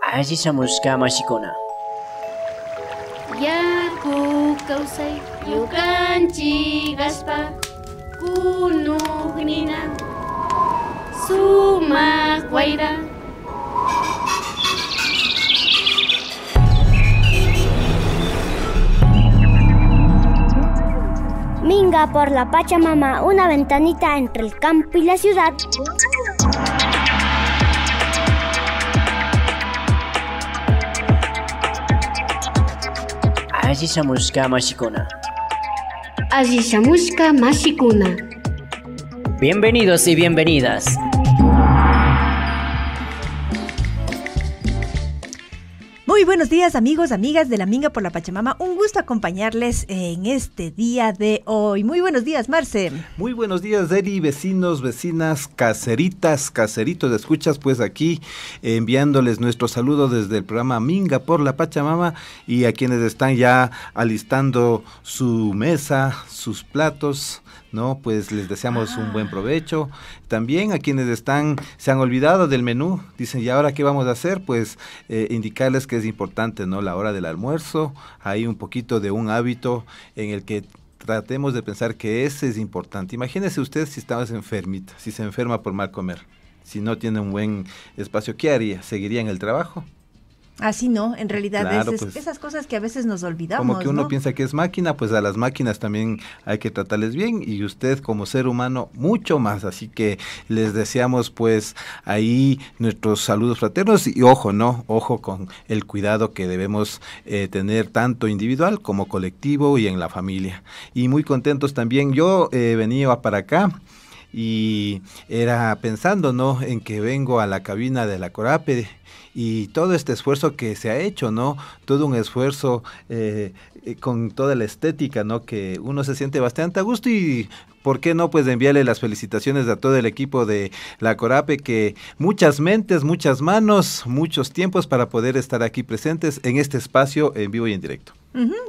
Ashisamushka mashikuna. Yaku kawsay yukanchik aspa kunugnina sumak wayra Minga por la Pachamama, una ventanita entre el campo y la ciudad. Ashisamushka mashikuna. Ashisamushka mashikuna Bienvenidos y bienvenidas. Buenos días amigos, amigas de la Minga por la Pachamama. Un gusto acompañarles en este día de hoy. Muy buenos días, Marce. Muy buenos días, Eri, vecinos, vecinas, caseritas, caseritos escuchas, pues aquí enviándoles nuestro saludo desde el programa Minga por la Pachamama y a quienes están ya alistando su mesa, sus platos, ¿no? Pues les deseamos un buen provecho. También a quienes están, se han olvidado del menú, dicen, ¿y ahora qué vamos a hacer? Pues eh, indicarles que es importante, ¿no? La hora del almuerzo, hay un poquito de un hábito en el que tratemos de pensar que ese es importante. Imagínese usted si estabas enfermita, si se enferma por mal comer, si no tiene un buen espacio, ¿qué haría? ¿Seguiría en el trabajo? Así no, en realidad Claro, es, es- pues, esas cosas que a veces nos olvidamos. Como que uno ¿no? piensa que es máquina, pues a las máquinas también hay que tratarles bien y usted como ser humano mucho más. Así que les deseamos pues ahí nuestros saludos fraternos y ojo, ¿no? Ojo con el cuidado que debemos eh, tener tanto individual como colectivo y en la familia. Y muy contentos también. Yo eh, venía para acá y era pensando, ¿no? En que vengo a la cabina de la Corape y todo este esfuerzo que se ha hecho, ¿no? Todo un esfuerzo eh, eh, con toda la estética, ¿no? Que uno se siente bastante a gusto y, ¿por qué no? Pues enviarle las felicitaciones a todo el equipo de la Corape, que muchas mentes, muchas manos, muchos tiempos para poder estar aquí presentes en este espacio en vivo y en directo.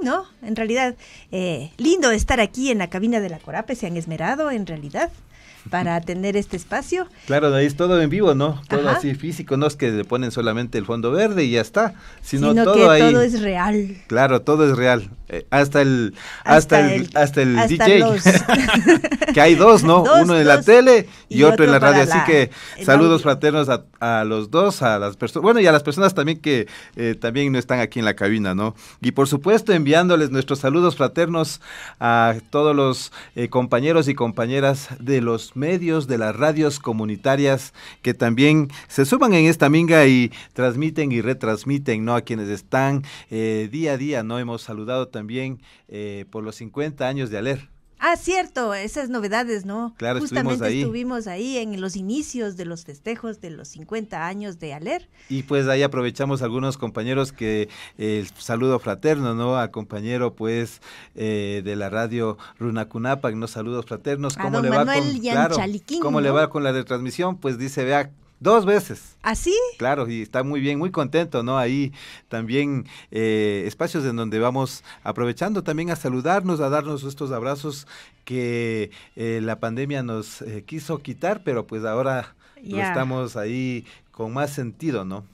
No, en realidad, eh, lindo estar aquí en la cabina de la Corape, se han esmerado en realidad para tener este espacio. Claro, ahí es todo en vivo, ¿no? Todo Ajá. así físico, no es que le ponen solamente el fondo verde y ya está, sino, sino todo que ahí. todo es real. Claro, todo es real. Eh, hasta el hasta, Hasta el, el- hasta el hasta DJ. los- que hay dos, ¿no? Dos, Uno en la tele y, Y otro en la radio. Así la- que saludos audio. fraternos a, a los dos, a las personas, bueno, y a las personas también que eh, también no están aquí en la cabina, ¿no? Y por supuesto enviándoles nuestros saludos fraternos a todos los eh, compañeros y compañeras de los medios, de las radios comunitarias que también se suman en esta minga y transmiten y retransmiten, ¿no? A quienes están eh, día a día, ¿no? Hemos saludado también eh, por los 50 años de Aler. Ah, cierto, esas novedades, ¿no? Claro, estuvimos Justamente ahí. estuvimos ahí en los inicios de los festejos de los 50 años de Aler. Y pues ahí aprovechamos algunos compañeros que eh, el saludo fraterno, ¿no? Al compañero pues eh, de la radio Runacunapac, ¿no? Saludos fraternos. A don Manuel Yanchaliquín, ¿Cómo le va con la retransmisión? Pues dice, vea, dos veces. ¿Así? Claro, y está muy bien, muy contento, ¿no? Ahí también eh, espacios en donde vamos aprovechando también a saludarnos, a darnos estos abrazos que eh, la pandemia nos eh, quiso quitar, pero pues ahora lo Ya. estamos ahí con más sentido, ¿no?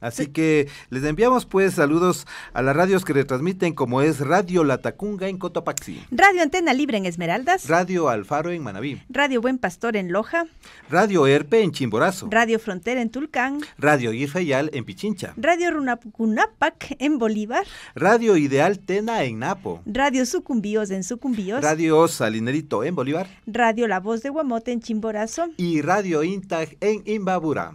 Así que les enviamos pues saludos a las radios que retransmiten como es Radio Latacunga en Cotopaxi, Radio Antena Libre en Esmeraldas. Radio Alfaro en Manabí, Radio Buen Pastor en Loja. Radio Erpe en Chimborazo, Radio Frontera en Tulcán. Radio Irfayal en Pichincha, Radio Runapucunapac en Bolívar. Radio Ideal Tena en Napo, Radio Sucumbíos en Sucumbíos. Radio Salinerito en Bolívar Radio La Voz de Guamote en Chimborazo. y Radio Intag en Imbabura.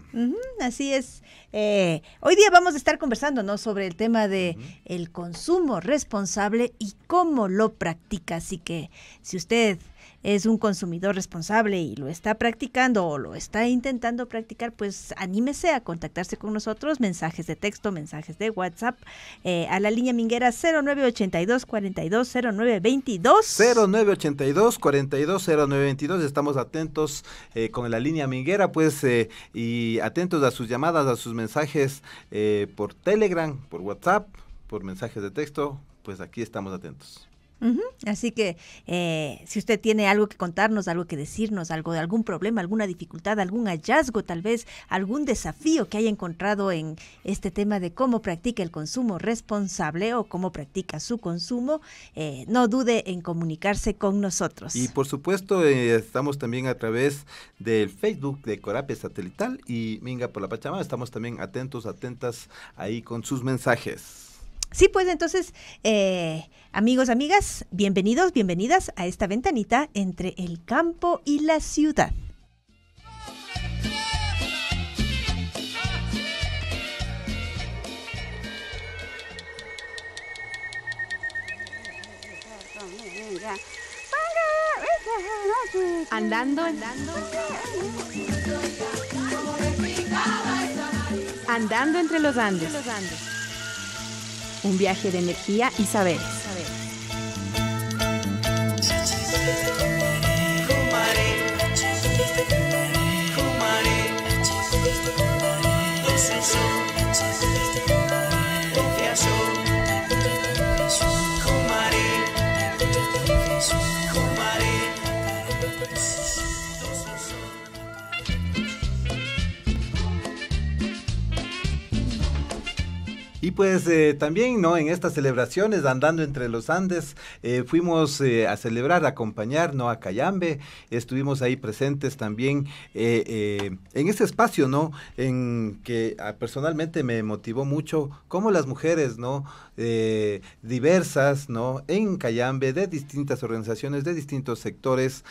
Así es. Eh, hoy día vamos a estar conversando ¿no? sobre el tema de el consumo responsable y cómo lo practica. Así que si usted es un consumidor responsable y lo está practicando o lo está intentando practicar, pues anímese a contactarse con nosotros, mensajes de texto, mensajes de WhatsApp, eh, a la línea minguera 0982 42 0922. 0982 420922 estamos atentos eh, con la línea minguera pues eh, y atentos a sus llamadas a sus mensajes eh, por Telegram por WhatsApp por mensajes de texto pues aquí estamos atentos Ujú, Así que eh, si usted tiene algo que contarnos, algo que decirnos, algo de algún problema, alguna dificultad, algún hallazgo, tal vez algún desafío que haya encontrado en este tema de cómo practica el consumo responsable o cómo practica su consumo, eh, no dude en comunicarse con nosotros. Y por supuesto, eh, estamos también a través del Facebook de Corape Satelital y Minga por la Pachamama. Estamos también atentos, atentas ahí con sus mensajes. Sí, pues entonces, eh, amigos, amigas, bienvenidos, bienvenidas a esta ventanita entre el campo y la ciudad. Andando, andando. Andando entre los Andes. Un viaje de energía y saberes. Pues eh, también, ¿no? En estas celebraciones, andando entre los Andes, eh, fuimos eh, a celebrar, a acompañar, ¿no? A Cayambe, estuvimos ahí presentes también eh, eh, en este espacio, ¿no? En que ah, personalmente me motivó mucho cómo las mujeres, ¿no? Diversas, ¿no? En Cayambe, de distintas organizaciones, de distintos sectores,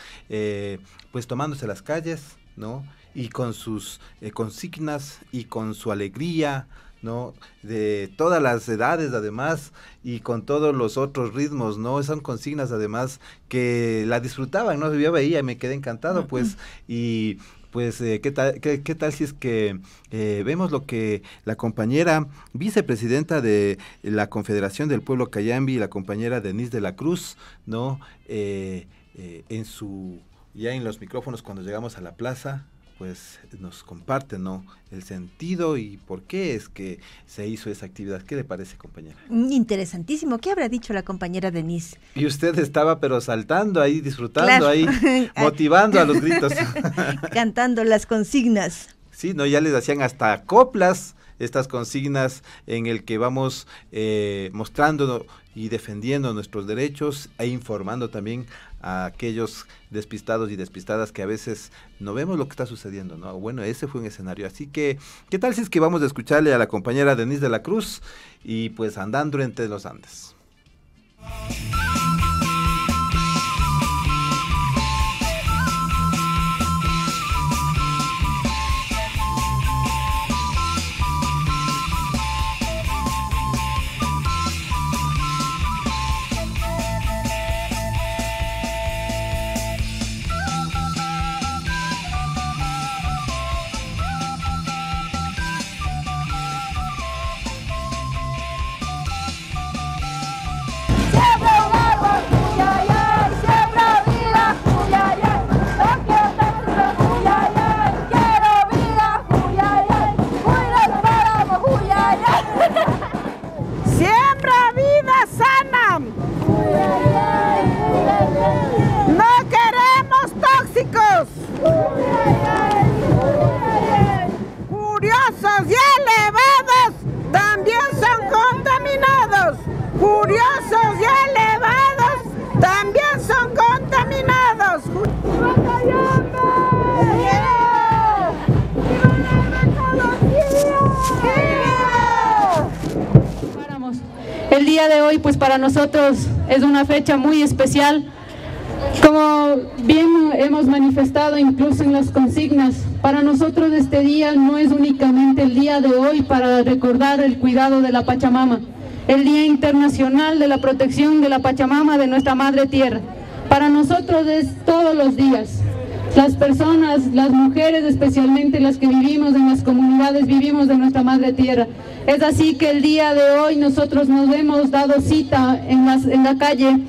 pues tomándose las calles, ¿no? Y con sus eh, consignas y con su alegría, ¿no? De todas las edades además y con todos los otros ritmos, ¿no? Son consignas además que la disfrutaban, ¿no? Yo veía y me quedé encantado, pues, y pues, eh, ¿qué, tal, qué, qué tal si es que eh, vemos lo que la compañera vicepresidenta de la Confederación del Pueblo Cayambi, la compañera Denise de la Cruz, ¿no? Eh, eh, en su, ya en los micrófonos cuando llegamos a la plaza, pues nos comparte, ¿no? El sentido y por qué es que se hizo esa actividad. ¿Qué le parece, compañera? Interesantísimo. ¿Qué habrá dicho la compañera Denise? Y usted estaba pero saltando ahí, disfrutando Claro. ahí, motivando a los gritos. Cantando las consignas. Sí, no, ya les hacían hasta coplas estas consignas en el que vamos eh, mostrando y defendiendo nuestros derechos e informando también a aquellos despistados y despistadas que a veces no vemos lo que está sucediendo, ¿no? Bueno, ese fue un escenario. Así que, ¿qué tal si es que vamos a escucharle a la compañera Denise de la Cruz y pues andando entre los Andes? También son contaminados. Curiosos y elevados también son contaminados. El día de hoy, pues para nosotros es una fecha muy especial. Como bien hemos manifestado incluso en las consignas, para nosotros este día no es únicamente el día de hoy para recordar el cuidado de la Pachamama, el Día Internacional de la Protección de la Pachamama de nuestra Madre Tierra. Para nosotros es todos los días. Las personas, las mujeres especialmente las que vivimos en las comunidades, vivimos de nuestra madre tierra. Es así que el día de hoy nosotros nos hemos dado cita en, las- en la calle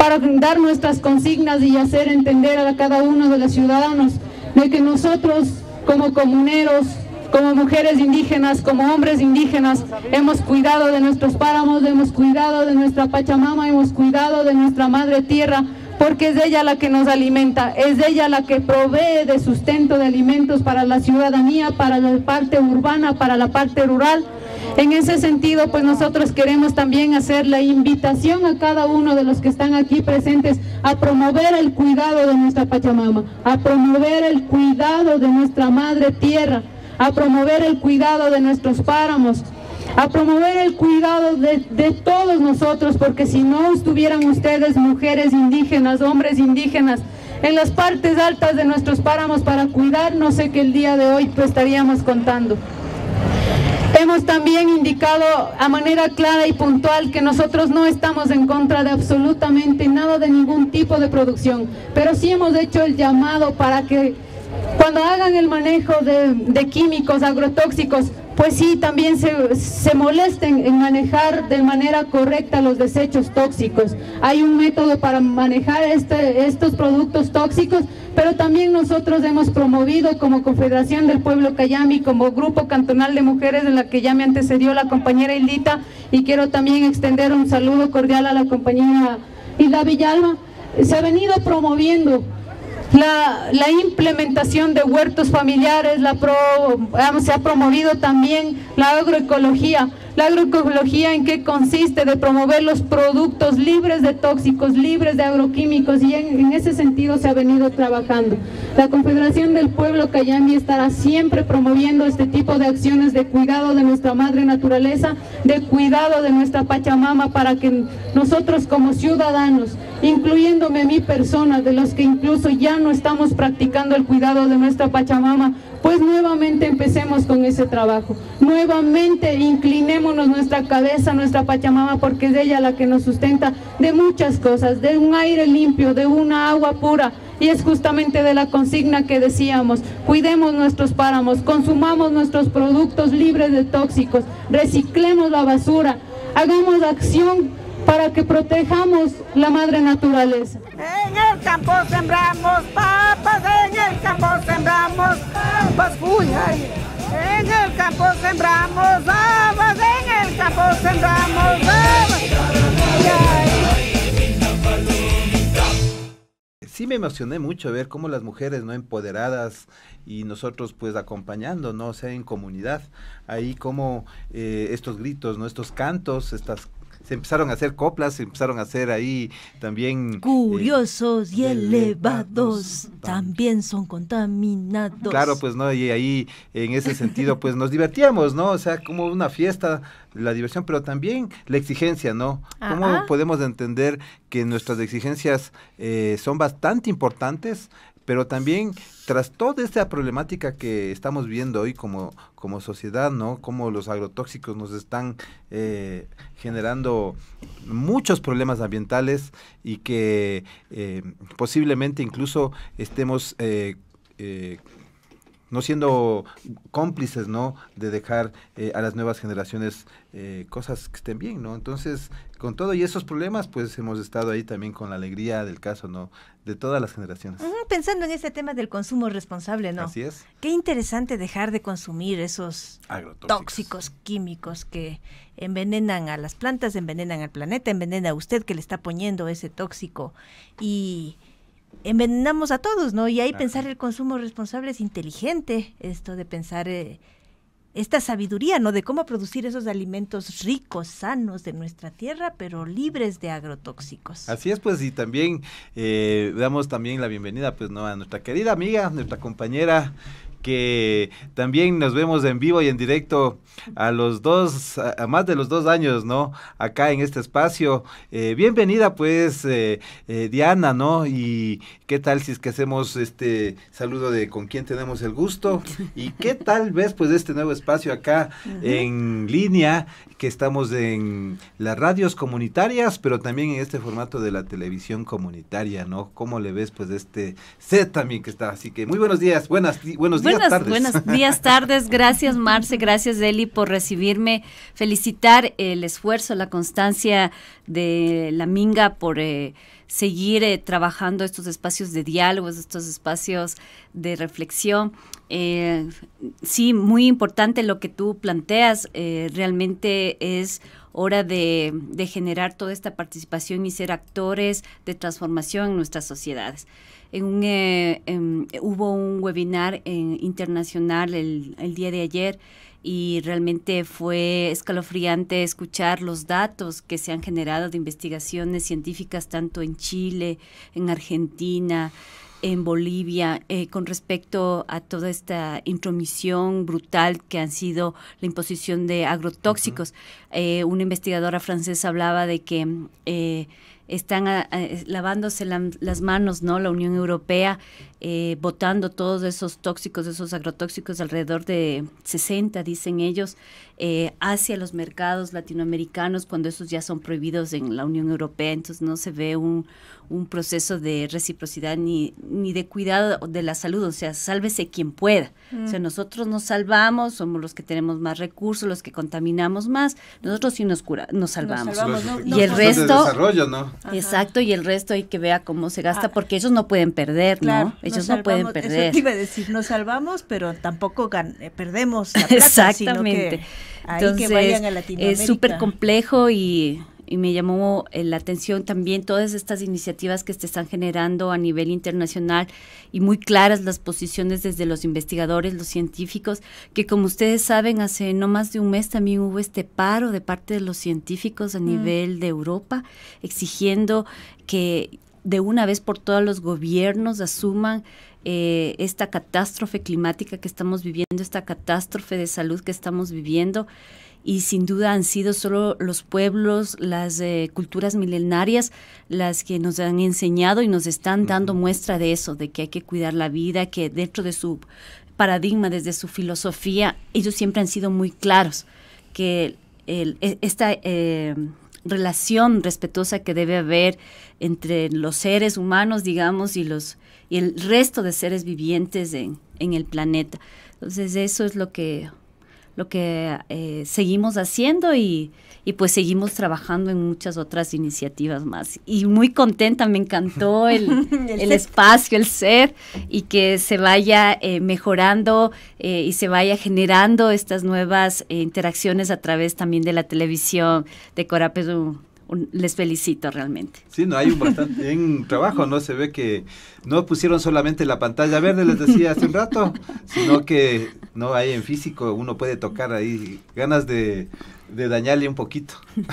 para dar nuestras consignas y hacer entender a cada uno de los ciudadanos de que nosotros como comuneros, como mujeres indígenas, como hombres indígenas, hemos cuidado de nuestros páramos, hemos cuidado de nuestra Pachamama, hemos cuidado de nuestra madre tierra, porque es ella la que nos alimenta, es ella la que provee de sustento de alimentos para la ciudadanía, para la parte urbana, para la parte rural. En ese sentido, pues nosotros queremos también hacer la invitación a cada uno de los que están aquí presentes a promover el cuidado de nuestra Pachamama, a promover el cuidado de nuestra madre tierra, a promover el cuidado de nuestros páramos, a promover el cuidado de, todos nosotros, porque si no estuvieran ustedes, mujeres indígenas, hombres indígenas, en las partes altas de nuestros páramos para cuidar, no sé qué el día de hoy estaríamos contando. Hemos también indicado a manera clara y puntual que nosotros no estamos en contra de absolutamente nada de ningún tipo de producción, pero sí hemos hecho el llamado para que cuando hagan el manejo de, de químicos agrotóxicos, pues sí, también se, se, molesten en manejar de manera correcta los desechos tóxicos. Hay un método para manejar este, estos productos tóxicos, pero también nosotros hemos promovido como Confederación del Pueblo Cayami, como Grupo Cantonal de Mujeres en la que ya me antecedió la compañera Hildita, y quiero también extender un saludo cordial a la compañera Hilda Villalba, se ha venido promoviendo la, implementación de huertos familiares, pro, se ha promovido también la agroecología. La agroecología en qué consiste de promover los productos libres de tóxicos, libres de agroquímicos y en, en, ese sentido se ha venido trabajando. La Confederación del Pueblo Cayambi estará siempre promoviendo este tipo de acciones de cuidado de nuestra madre naturaleza, de cuidado de nuestra Pachamama para que nosotros como ciudadanos, incluyéndome a mi persona, de los que incluso ya no estamos practicando el cuidado de nuestra Pachamama, pues nuevamente empecemos con ese trabajo. Nuevamente inclinémonos nuestra cabeza, nuestra Pachamama, porque es ella la que nos sustenta de muchas cosas, de un aire limpio, de una agua pura. Y es justamente de la consigna que decíamos, cuidemos nuestros páramos, consumamos nuestros productos libres de tóxicos, reciclemos la basura, hagamos acción para que protejamos la madre naturaleza. En el campo sembramos papas, en el campo sembramos papas, uy, ay. En el campo sembramos habas, en el campo sembramos habas. Sí me emocioné mucho ver cómo las mujeres no empoderadas y nosotros pues acompañando, no o sea, en comunidad, ahí como eh, estos gritos, no estos cantos, estas se empezaron a hacer coplas, se empezaron a hacer ahí también... Curiosos eh, y elevados, también son contaminados. Claro, pues no, y ahí en ese sentido pues nos divertíamos, ¿no? O sea, como una fiesta, la diversión, pero también la exigencia, ¿no? ¿Cómo Ajá. podemos entender que nuestras exigencias eh, son bastante importantes? Pero también tras toda esta problemática que estamos viendo hoy como, como sociedad, ¿no? Como los agrotóxicos nos están eh, generando muchos problemas ambientales y que eh, posiblemente incluso estemos eh, no siendo cómplices, ¿no? De dejar a las nuevas generaciones cosas que estén bien, ¿no? Entonces, con todo y esos problemas, pues hemos estado ahí también con la alegría del caso, ¿no? De todas las generaciones. Uh -huh, pensando en este tema del consumo responsable, ¿no? Así es. Qué interesante dejar de consumir esos tóxicos químicos que envenenan a las plantas, envenenan al planeta, envenena a usted que le está poniendo ese tóxico y envenenamos a todos, ¿no? Y ahí Ajá. pensar el consumo responsable es inteligente, esto de pensar eh, esta sabiduría, ¿no? De cómo producir esos alimentos ricos, sanos de nuestra tierra, pero libres de agrotóxicos. Así es, pues, y también eh, damos también la bienvenida, pues, ¿no? A nuestra querida amiga, nuestra compañera, que también nos vemos en vivo y en directo a los dos, a, más de los dos años, ¿no? Acá en este espacio. Eh, bienvenida, pues, eh, eh, Diana, ¿no? Y qué tal si es que hacemos este saludo de con quién tenemos el gusto y qué tal ves, pues, este nuevo espacio acá uh -huh. en línea que estamos en las radios comunitarias, pero también en este formato de la televisión comunitaria, ¿no? ¿Cómo le ves, pues, este set también que está? Así que muy buenos días, buenas, buenos días. Buenas tardes. Buenos días, tardes. Gracias, Marce. Gracias, Eli, por recibirme. Felicitar el esfuerzo, la constancia de la Minga por eh, seguir eh, trabajando estos espacios de diálogo, estos espacios de reflexión. Eh, sí, muy importante lo que tú planteas. Realmente es hora de, generar toda esta participación y ser actores de transformación en nuestras sociedades. En eh, en, hubo un webinar en, internacional el día de ayer y realmente fue escalofriante escuchar los datos que se han generado de investigaciones científicas tanto en Chile, en Argentina, en Bolivia eh, con respecto a toda esta intromisión brutal que han sido la imposición de agrotóxicos. Uh -huh. eh, una investigadora francesa hablaba de que eh, están a, a, lavándose la, las manos, ¿no? La Unión Europea botando todos esos tóxicos, esos agrotóxicos, alrededor de 60, dicen ellos, eh, hacia los mercados latinoamericanos cuando esos ya son prohibidos en la Unión Europea. Entonces no se ve un, un proceso de reciprocidad ni, ni de cuidado de la salud, o sea, sálvese quien pueda. Mm. O sea, nosotros nos salvamos, somos los que tenemos más recursos, los que contaminamos más, nosotros sí nos, cura, nos salvamos. Nos salvamos no, y el resto... desarrollo, ¿no? Exacto, y el resto hay que vea cómo se gasta, ah, porque ellos no pueden perder, claro, ¿no? Ellos no pueden perder. Eso te iba a decir, nos salvamos, pero tampoco gan eh, perdemos la plata, Exactamente. Sino que hay Entonces, que vayan a Latinoamérica. es súper complejo y y me llamó eh, la atención también todas estas iniciativas que se están generando a nivel internacional y muy claras las posiciones desde los investigadores, los científicos, que como ustedes saben, hace no más de un mes también hubo este paro de parte de los científicos a mm. nivel de Europa, exigiendo que de una vez por todas los gobiernos asuman eh, esta catástrofe climática que estamos viviendo, esta catástrofe de salud que estamos viviendo y sin duda han sido solo los pueblos, las eh, culturas milenarias las que nos han enseñado y nos están dando muestra de eso, de que hay que cuidar la vida, que dentro de su paradigma, desde su filosofía, ellos siempre han sido muy claros, que el, esta eh, relación respetuosa que debe haber entre los seres humanos, digamos, y, los, y el resto de seres vivientes en, en el planeta. Entonces eso es lo que lo que eh, seguimos haciendo y, y, pues seguimos trabajando en muchas otras iniciativas más. Y muy contenta, me encantó el, el, el espacio, el ser y que se vaya eh, mejorando eh, y se vaya generando estas nuevas eh, interacciones a través también de la televisión de Corapedu les felicito realmente. Sí, no hay un bastante bien trabajo, ¿no? Se ve que no pusieron solamente la pantalla verde, les decía hace un rato, sino que no hay en físico, uno puede tocar ahí ganas de, de dañarle un poquito.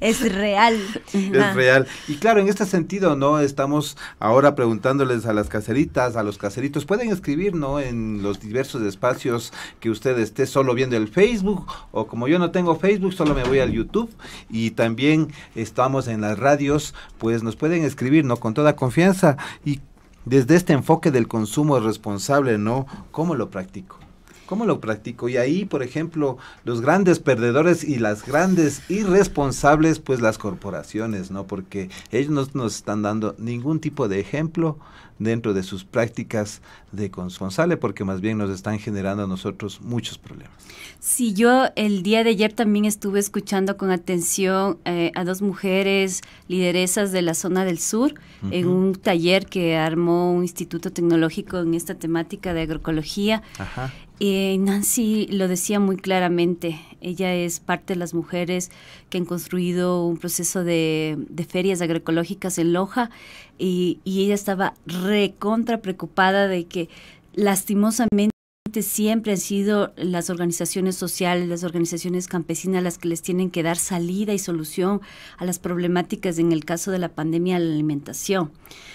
es real. Es ah. real. Y claro, en este sentido, ¿no? Estamos ahora preguntándoles a las caseritas, a los caseritos, pueden escribir, ¿no? En los diversos espacios que usted esté solo viendo el Facebook, o como yo no tengo Facebook, solo me voy al YouTube, y también estamos en las radios, pues nos pueden escribir, ¿no? Con toda confianza, y desde este enfoque del consumo responsable, ¿no? ¿Cómo lo practico? ¿Cómo lo practico? Y ahí, por ejemplo, los grandes perdedores y las grandes irresponsables, pues las corporaciones, ¿no? Porque ellos no nos están dando ningún tipo de ejemplo dentro de sus prácticas de responsable, porque más bien nos están generando a nosotros muchos problemas. Sí, yo el día de ayer también estuve escuchando con atención eh, a dos mujeres lideresas de la zona del sur uh -huh. en un taller que armó un instituto tecnológico en esta temática de agroecología. Ajá. Eh, Nancy lo decía muy claramente, ella es parte de las mujeres que han construido un proceso de, de ferias agroecológicas en Loja y, y, ella estaba recontra preocupada de que lastimosamente siempre han sido las organizaciones sociales, las organizaciones campesinas las que les tienen que dar salida y solución a las problemáticas en el caso de la pandemia de la alimentación.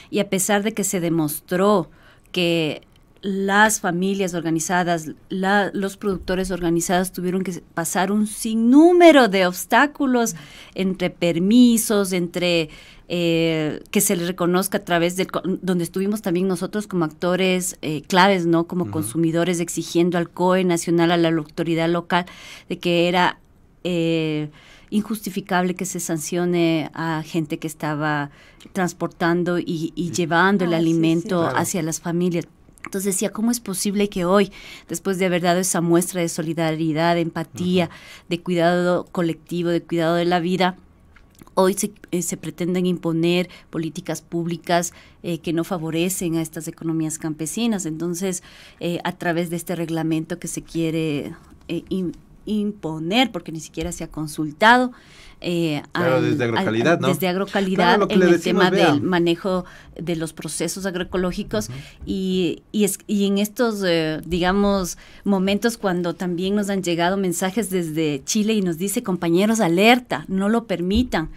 Y a pesar de que se demostró que las familias organizadas, la, los productores organizados tuvieron que pasar un sinnúmero de obstáculos entre permisos, entre eh, que se les reconozca a través de donde estuvimos también nosotros como actores eh, claves, ¿no? Como uh -huh. consumidores exigiendo al COE nacional, a la autoridad local, de que era eh, injustificable que se sancione a gente que estaba transportando y, y llevando el alimento sí, sí, claro. hacia las familias Entonces decía, ¿cómo es posible que hoy, después de haber dado esa muestra de solidaridad, de empatía, de cuidado colectivo, de cuidado de la vida, hoy se, eh, se pretenden imponer políticas públicas eh, que no favorecen a estas economías campesinas? Entonces, eh, a través de este reglamento que se quiere im- imponer, porque ni siquiera se ha consultado, eh, Claro, desde agrocalidad, ¿no? Desde agrocalidad Claro, en el tema vea. del manejo de los procesos agroecológicos y, y, es- y en estos, eh, digamos, momentos cuando también nos han llegado mensajes desde Chile y nos dice, compañeros, alerta, no lo permitan,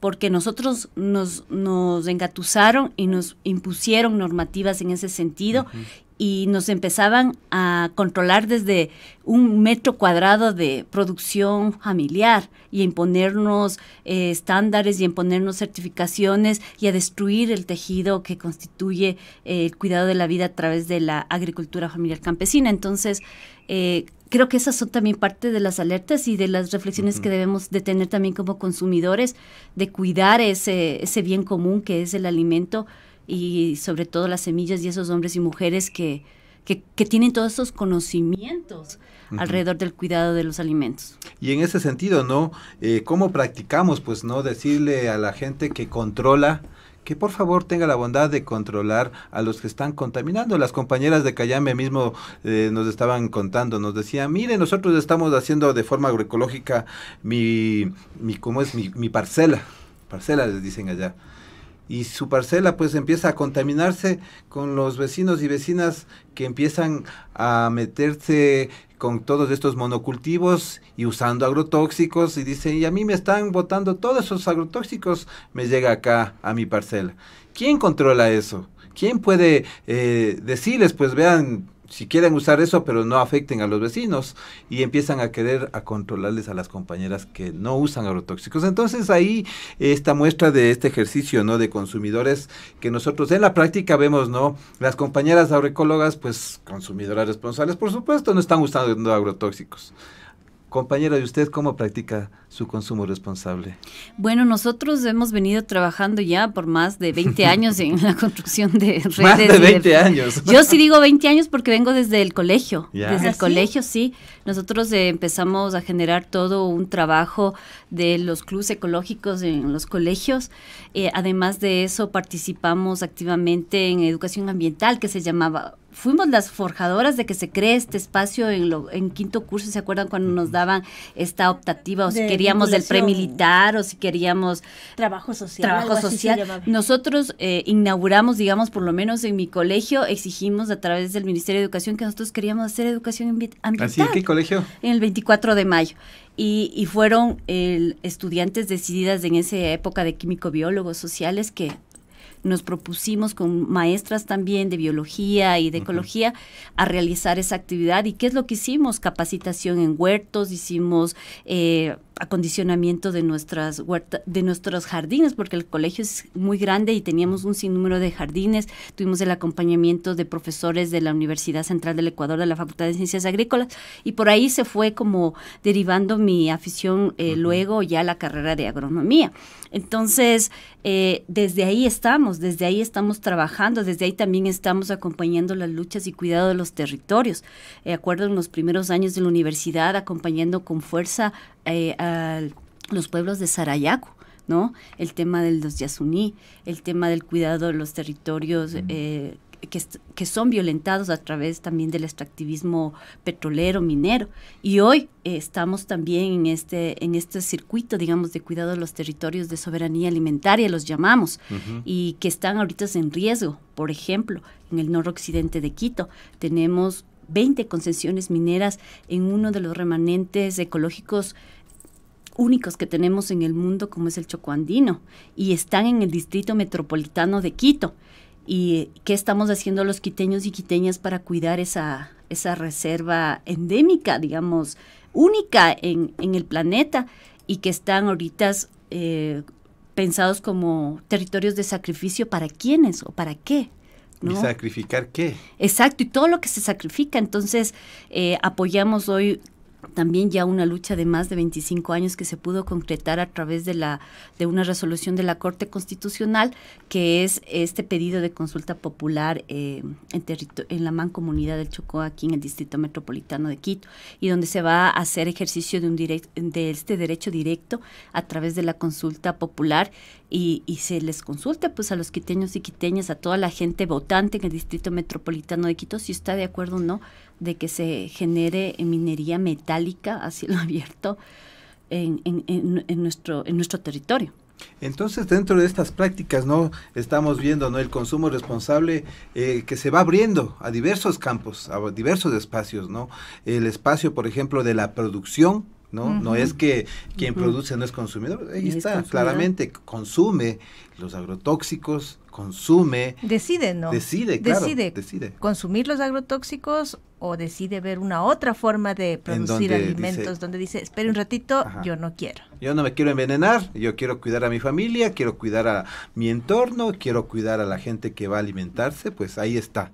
porque nosotros nos, nos engatusaron y nos impusieron normativas en ese sentido y nos empezaban a controlar desde un metro cuadrado de producción familiar y a imponernos eh, estándares y a imponernos certificaciones y a destruir el tejido que constituye eh, el cuidado de la vida a través de la agricultura familiar campesina. Entonces, eh, creo que esas son también parte de las alertas y de las reflexiones que debemos de tener también como consumidores, de cuidar ese, ese bien común que es el alimento y sobre todo las semillas y esos hombres y mujeres que, que, que tienen todos esos conocimientos alrededor del cuidado de los alimentos. Y en ese sentido, ¿no? Eh, ¿Cómo practicamos, pues, no? Decirle a la gente que controla, que por favor tenga la bondad de controlar a los que están contaminando. Las compañeras de Cayambe mismo eh, nos estaban contando, nos decían, mire, nosotros estamos haciendo de forma agroecológica mi, mi ¿cómo es? Mi, mi parcela, parcela les dicen allá. Y su parcela pues empieza a contaminarse con los vecinos y vecinas que empiezan a meterse con todos estos monocultivos y usando agrotóxicos y dice, y a mí me están botando todos esos agrotóxicos, me llega acá a mi parcela. ¿Quién controla eso? ¿Quién puede eh, decirles, pues vean, si quieren usar eso, pero no afecten a los vecinos? Y empiezan a querer a controlarles a las compañeras que no usan agrotóxicos. Entonces ahí esta muestra de este ejercicio, ¿no? De consumidores que nosotros en la práctica vemos, ¿no? Las compañeras agroecólogas, pues consumidoras responsables, por supuesto, no están usando agrotóxicos. Compañera, ¿y usted cómo practica su consumo responsable? Bueno, nosotros hemos venido trabajando ya por más de 20 años en la construcción de redes. Más de y 20 años. Yo sí digo 20 años porque vengo desde el colegio. Ya. Desde ¿Ah, el sí? colegio, sí. Nosotros eh, empezamos a generar todo un trabajo de los clubes ecológicos en los colegios. Eh, además de eso, participamos activamente en educación ambiental, que se llamaba fuimos las forjadoras de que se cree este espacio en, lo, en quinto curso, ¿se acuerdan cuando nos daban esta optativa o si De queríamos del premilitar o si queríamos Trabajo social. trabajo social. Nosotros eh, inauguramos, digamos, por lo menos en mi colegio, exigimos a través del Ministerio de Educación que nosotros queríamos hacer educación ambi- ambiental ¿Así? ¿Qué colegio? en el 24 de mayo. Y, y fueron el, estudiantes decididas en esa época de químico-biólogos sociales que nos propusimos con maestras también de biología y de ecología a realizar esa actividad. ¿Y qué es lo que hicimos? Capacitación en huertos, hicimos eh, acondicionamiento de nuestras huerta- de nuestros jardines, porque el colegio es muy grande y teníamos un sinnúmero de jardines. Tuvimos el acompañamiento de profesores de la Universidad Central del Ecuador, de la Facultad de Ciencias Agrícolas, y por ahí se fue como derivando mi afición eh, luego ya a la carrera de agronomía. Entonces, eh, desde ahí estamos, desde ahí estamos trabajando, desde ahí también estamos acompañando las luchas y cuidado de los territorios. Eh, acuerdo en los primeros años de la universidad, acompañando con fuerza eh, a los pueblos de Sarayaco. ¿no? El tema de los yasuní, el tema del cuidado de los territorios eh, que, son violentados a través también del extractivismo petrolero, minero. Y hoy eh, estamos también en este, en este circuito, digamos, de cuidado de los territorios de soberanía alimentaria, los llamamos, y que están ahorita en riesgo. Por ejemplo, en el noroccidente de Quito tenemos 20 concesiones mineras en uno de los remanentes ecológicos únicos que tenemos en el mundo, como es el chocoandino, y están en el distrito metropolitano de Quito. ¿Y qué estamos haciendo los quiteños y quiteñas para cuidar esa, esa reserva endémica, digamos, única en, en el planeta y que están ahorita eh, pensados como territorios de sacrificio para quiénes o para qué? ¿Y sacrificar qué? Exacto, y todo lo que se sacrifica. Entonces, eh, apoyamos hoy también ya una lucha de más de 25 años que se pudo concretar a través de la de una resolución de la Corte Constitucional que es este pedido de consulta popular eh, en, la mancomunidad del Chocó aquí en el Distrito Metropolitano de Quito y donde se va a hacer ejercicio de un de este derecho directo a través de la consulta popular y, y, se les consulte pues a los quiteños y quiteñas, a toda la gente votante en el Distrito Metropolitano de Quito si está de acuerdo o no de que se genere minería metálica a cielo abierto en, en, en, nuestro, en nuestro territorio. Entonces, dentro de estas prácticas, ¿no? Estamos viendo, ¿no? El consumo responsable eh, que se va abriendo a diversos campos, a diversos espacios, ¿no? El espacio, por ejemplo, de la producción, ¿no? Uh -huh. No es que quien uh -huh. produce no es consumidor, ahí está, consumidor. claramente, consume los agrotóxicos, consume. Decide, ¿no? Decide, claro. Decide, decide. consumir los agrotóxicos o decide ver una otra forma de producir alimentos dice, donde dice, espere un ratito, ajá. yo no quiero. Yo no me quiero envenenar, yo quiero cuidar a mi familia, quiero cuidar a mi entorno, quiero cuidar a la gente que va a alimentarse, pues ahí está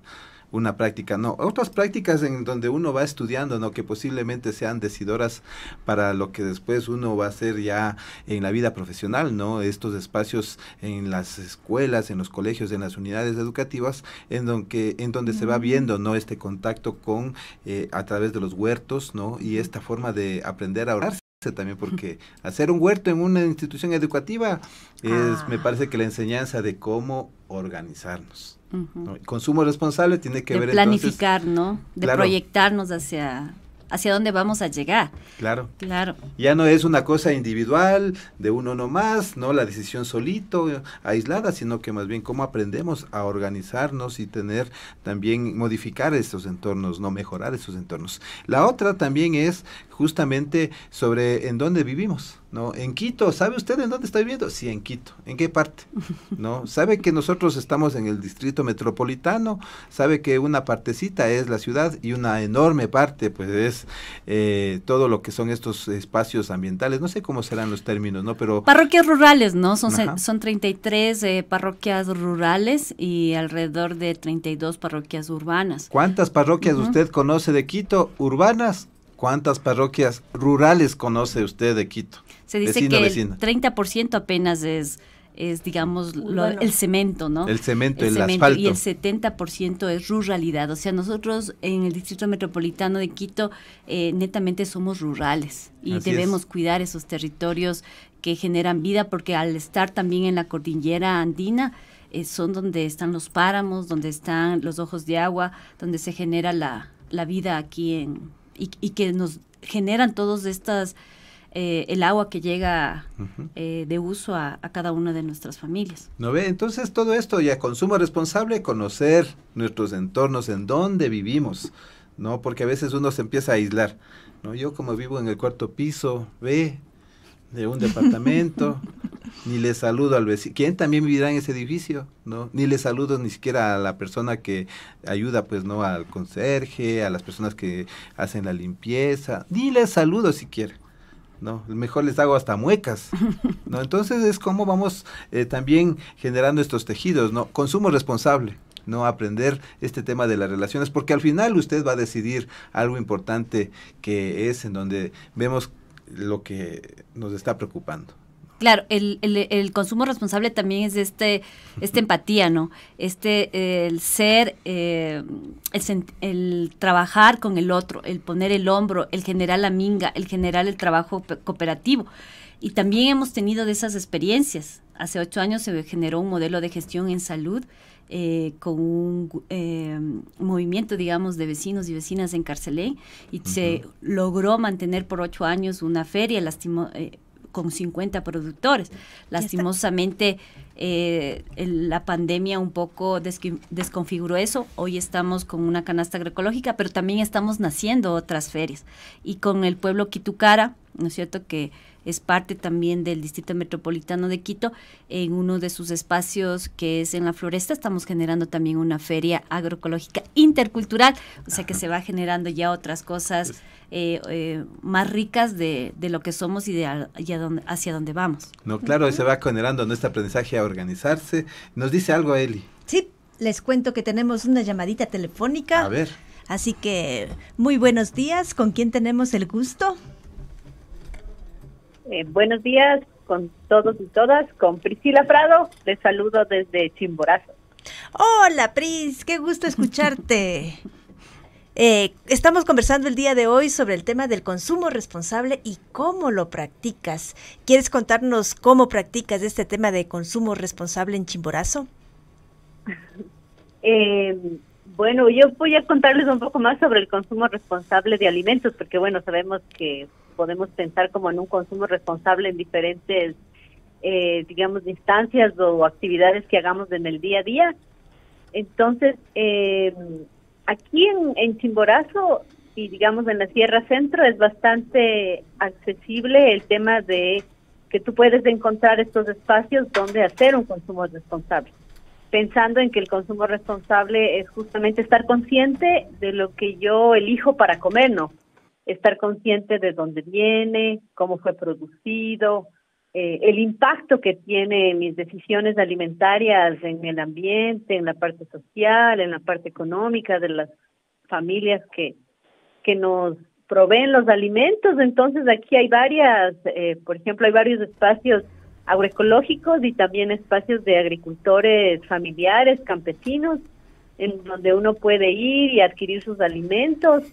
una práctica, no, otras prácticas en donde uno va estudiando, ¿no? Que posiblemente sean decidoras para lo que después uno va a hacer ya en la vida profesional, ¿no? Estos espacios en las escuelas, en los colegios, en las unidades educativas, en donde, en donde se va viendo, ¿no? Este contacto con, eh, a través de los huertos, ¿no? Y esta forma de aprender a ahorrarse también porque hacer un huerto en una institución educativa es ah. me parece que la enseñanza de cómo organizarnos uh -huh. ¿no? consumo responsable tiene que de ver planificar entonces, no de claro, proyectarnos hacia hacia dónde vamos a llegar. Claro. Claro. Ya no es una cosa individual, de uno nomás, no la decisión solito, aislada, sino que más bien cómo aprendemos a organizarnos y tener también modificar estos entornos, no mejorar esos entornos. La otra también es justamente sobre en dónde vivimos, ¿no? En Quito, ¿sabe usted en dónde está viviendo? Sí, en Quito. ¿En qué parte? ¿No? ¿Sabe que nosotros estamos en el distrito metropolitano? ¿Sabe que una partecita es la ciudad y una enorme parte pues es eh, todo lo que son estos espacios ambientales? No sé cómo serán los términos, ¿no? Pero Parroquias rurales, ¿no? Son, Ajá. son 33 eh, parroquias rurales y alrededor de 32 parroquias urbanas. ¿Cuántas parroquias uh -huh. usted conoce de Quito urbanas? ¿Cuántas parroquias rurales conoce usted de Quito? Se dice vecino, que vecina. el 30% apenas es, es digamos, lo, el cemento, ¿no? El cemento, el, el cemento, asfalto. Y el 70% es ruralidad. O sea, nosotros en el Distrito Metropolitano de Quito eh, netamente somos rurales y Así debemos es. cuidar esos territorios que generan vida porque al estar también en la cordillera andina, eh, son donde están los páramos, donde están los ojos de agua, donde se genera la, la vida aquí en y, y que nos generan todos estas eh, el agua que llega uh -huh. eh, de uso a, a, cada una de nuestras familias. ¿No ve? Entonces todo esto ya consumo responsable, conocer nuestros entornos, en dónde vivimos, ¿no? Porque a veces uno se empieza a aislar, ¿no? Yo como vivo en el cuarto piso, ve, de un departamento, ni le saludo al vecino. ¿Quién también vivirá en ese edificio? ¿No? Ni le saludo ni siquiera a la persona que ayuda, pues, ¿no? Al conserje, a las personas que hacen la limpieza. Ni les saludo siquiera. ¿No? Mejor les hago hasta muecas, ¿no? Entonces es como vamos eh, también generando estos tejidos, ¿no? Consumo responsable, ¿no? Aprender este tema de las relaciones, porque al final usted va a decidir algo importante que es en donde vemos lo que nos está preocupando. Claro, el, el, el, consumo responsable también es este, esta empatía, ¿no? Este, el ser, eh, el, el, trabajar con el otro, el poner el hombro, el generar la minga, el generar el trabajo cooperativo. Y también hemos tenido de esas experiencias. Hace ocho años se generó un modelo de gestión en salud eh, con un eh, movimiento, digamos, de vecinos y vecinas en Carcelén y uh -huh. se logró mantener por ocho años una feria, lastimó, eh, con 50 productores. Lastimosamente, eh, la pandemia un poco des desconfiguró eso. Hoy estamos con una canasta agroecológica, pero también estamos naciendo otras ferias. Y con el pueblo Quitucara, ¿no es cierto?, que es parte también del Distrito Metropolitano de Quito, en uno de sus espacios que es en la floresta, estamos generando también una feria agroecológica intercultural, o sea que se va generando ya otras cosas eh, eh, más ricas de, de, lo que somos y de a, y a donde, hacia dónde vamos. No, claro, uh -huh. se va generando nuestro aprendizaje a organizarse. Nos dice algo, Eli. Sí, les cuento que tenemos una llamadita telefónica. A ver. Así que muy buenos días, ¿con quién tenemos el gusto? Eh, buenos días con todos y todas, con Priscila Prado, les saludo desde Chimborazo. Hola Pris, qué gusto escucharte. Eh, estamos conversando el día de hoy sobre el tema del consumo responsable y cómo lo practicas. ¿Quieres contarnos cómo practicas este tema de consumo responsable en Chimborazo? Eh, bueno, yo voy a contarles un poco más sobre el consumo responsable de alimentos, porque bueno, sabemos que podemos pensar como en un consumo responsable en diferentes, eh, digamos, instancias o actividades que hagamos en el día a día. Entonces, eh, aquí en, en Chimborazo y digamos en la Sierra Centro es bastante accesible el tema de que tú puedes encontrar estos espacios donde hacer un consumo responsable pensando en que el consumo responsable es justamente estar consciente de lo que yo elijo para comer, ¿no? Estar consciente de dónde viene, cómo fue producido, eh, el impacto que tiene mis decisiones alimentarias en el ambiente, en la parte social, en la parte económica de las familias que, que nos proveen los alimentos. Entonces aquí hay varias, eh, por ejemplo, hay varios espacios agroecológicos y también espacios de agricultores familiares, campesinos, en donde uno puede ir y adquirir sus alimentos.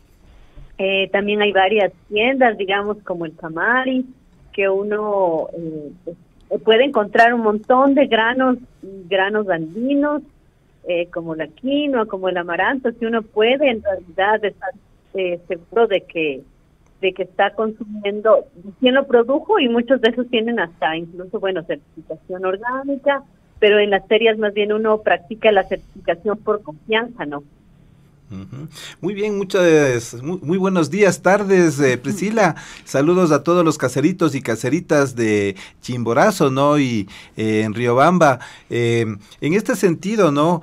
Eh, también hay varias tiendas, digamos, como el Camari, que uno eh, puede encontrar un montón de granos, granos andinos, eh, como la quinoa, como el amaranto, que uno puede en realidad estar seguro de que de que está consumiendo, quién lo produjo y muchos de esos tienen hasta incluso, bueno, certificación orgánica, pero en las ferias más bien uno practica la certificación por confianza, ¿no? Muy bien, muchas, muy, buenos días, tardes, eh, Priscila. Saludos a todos los caseritos y caseritas de Chimborazo, ¿no? Y eh, en Riobamba. Eh, en este sentido, ¿no?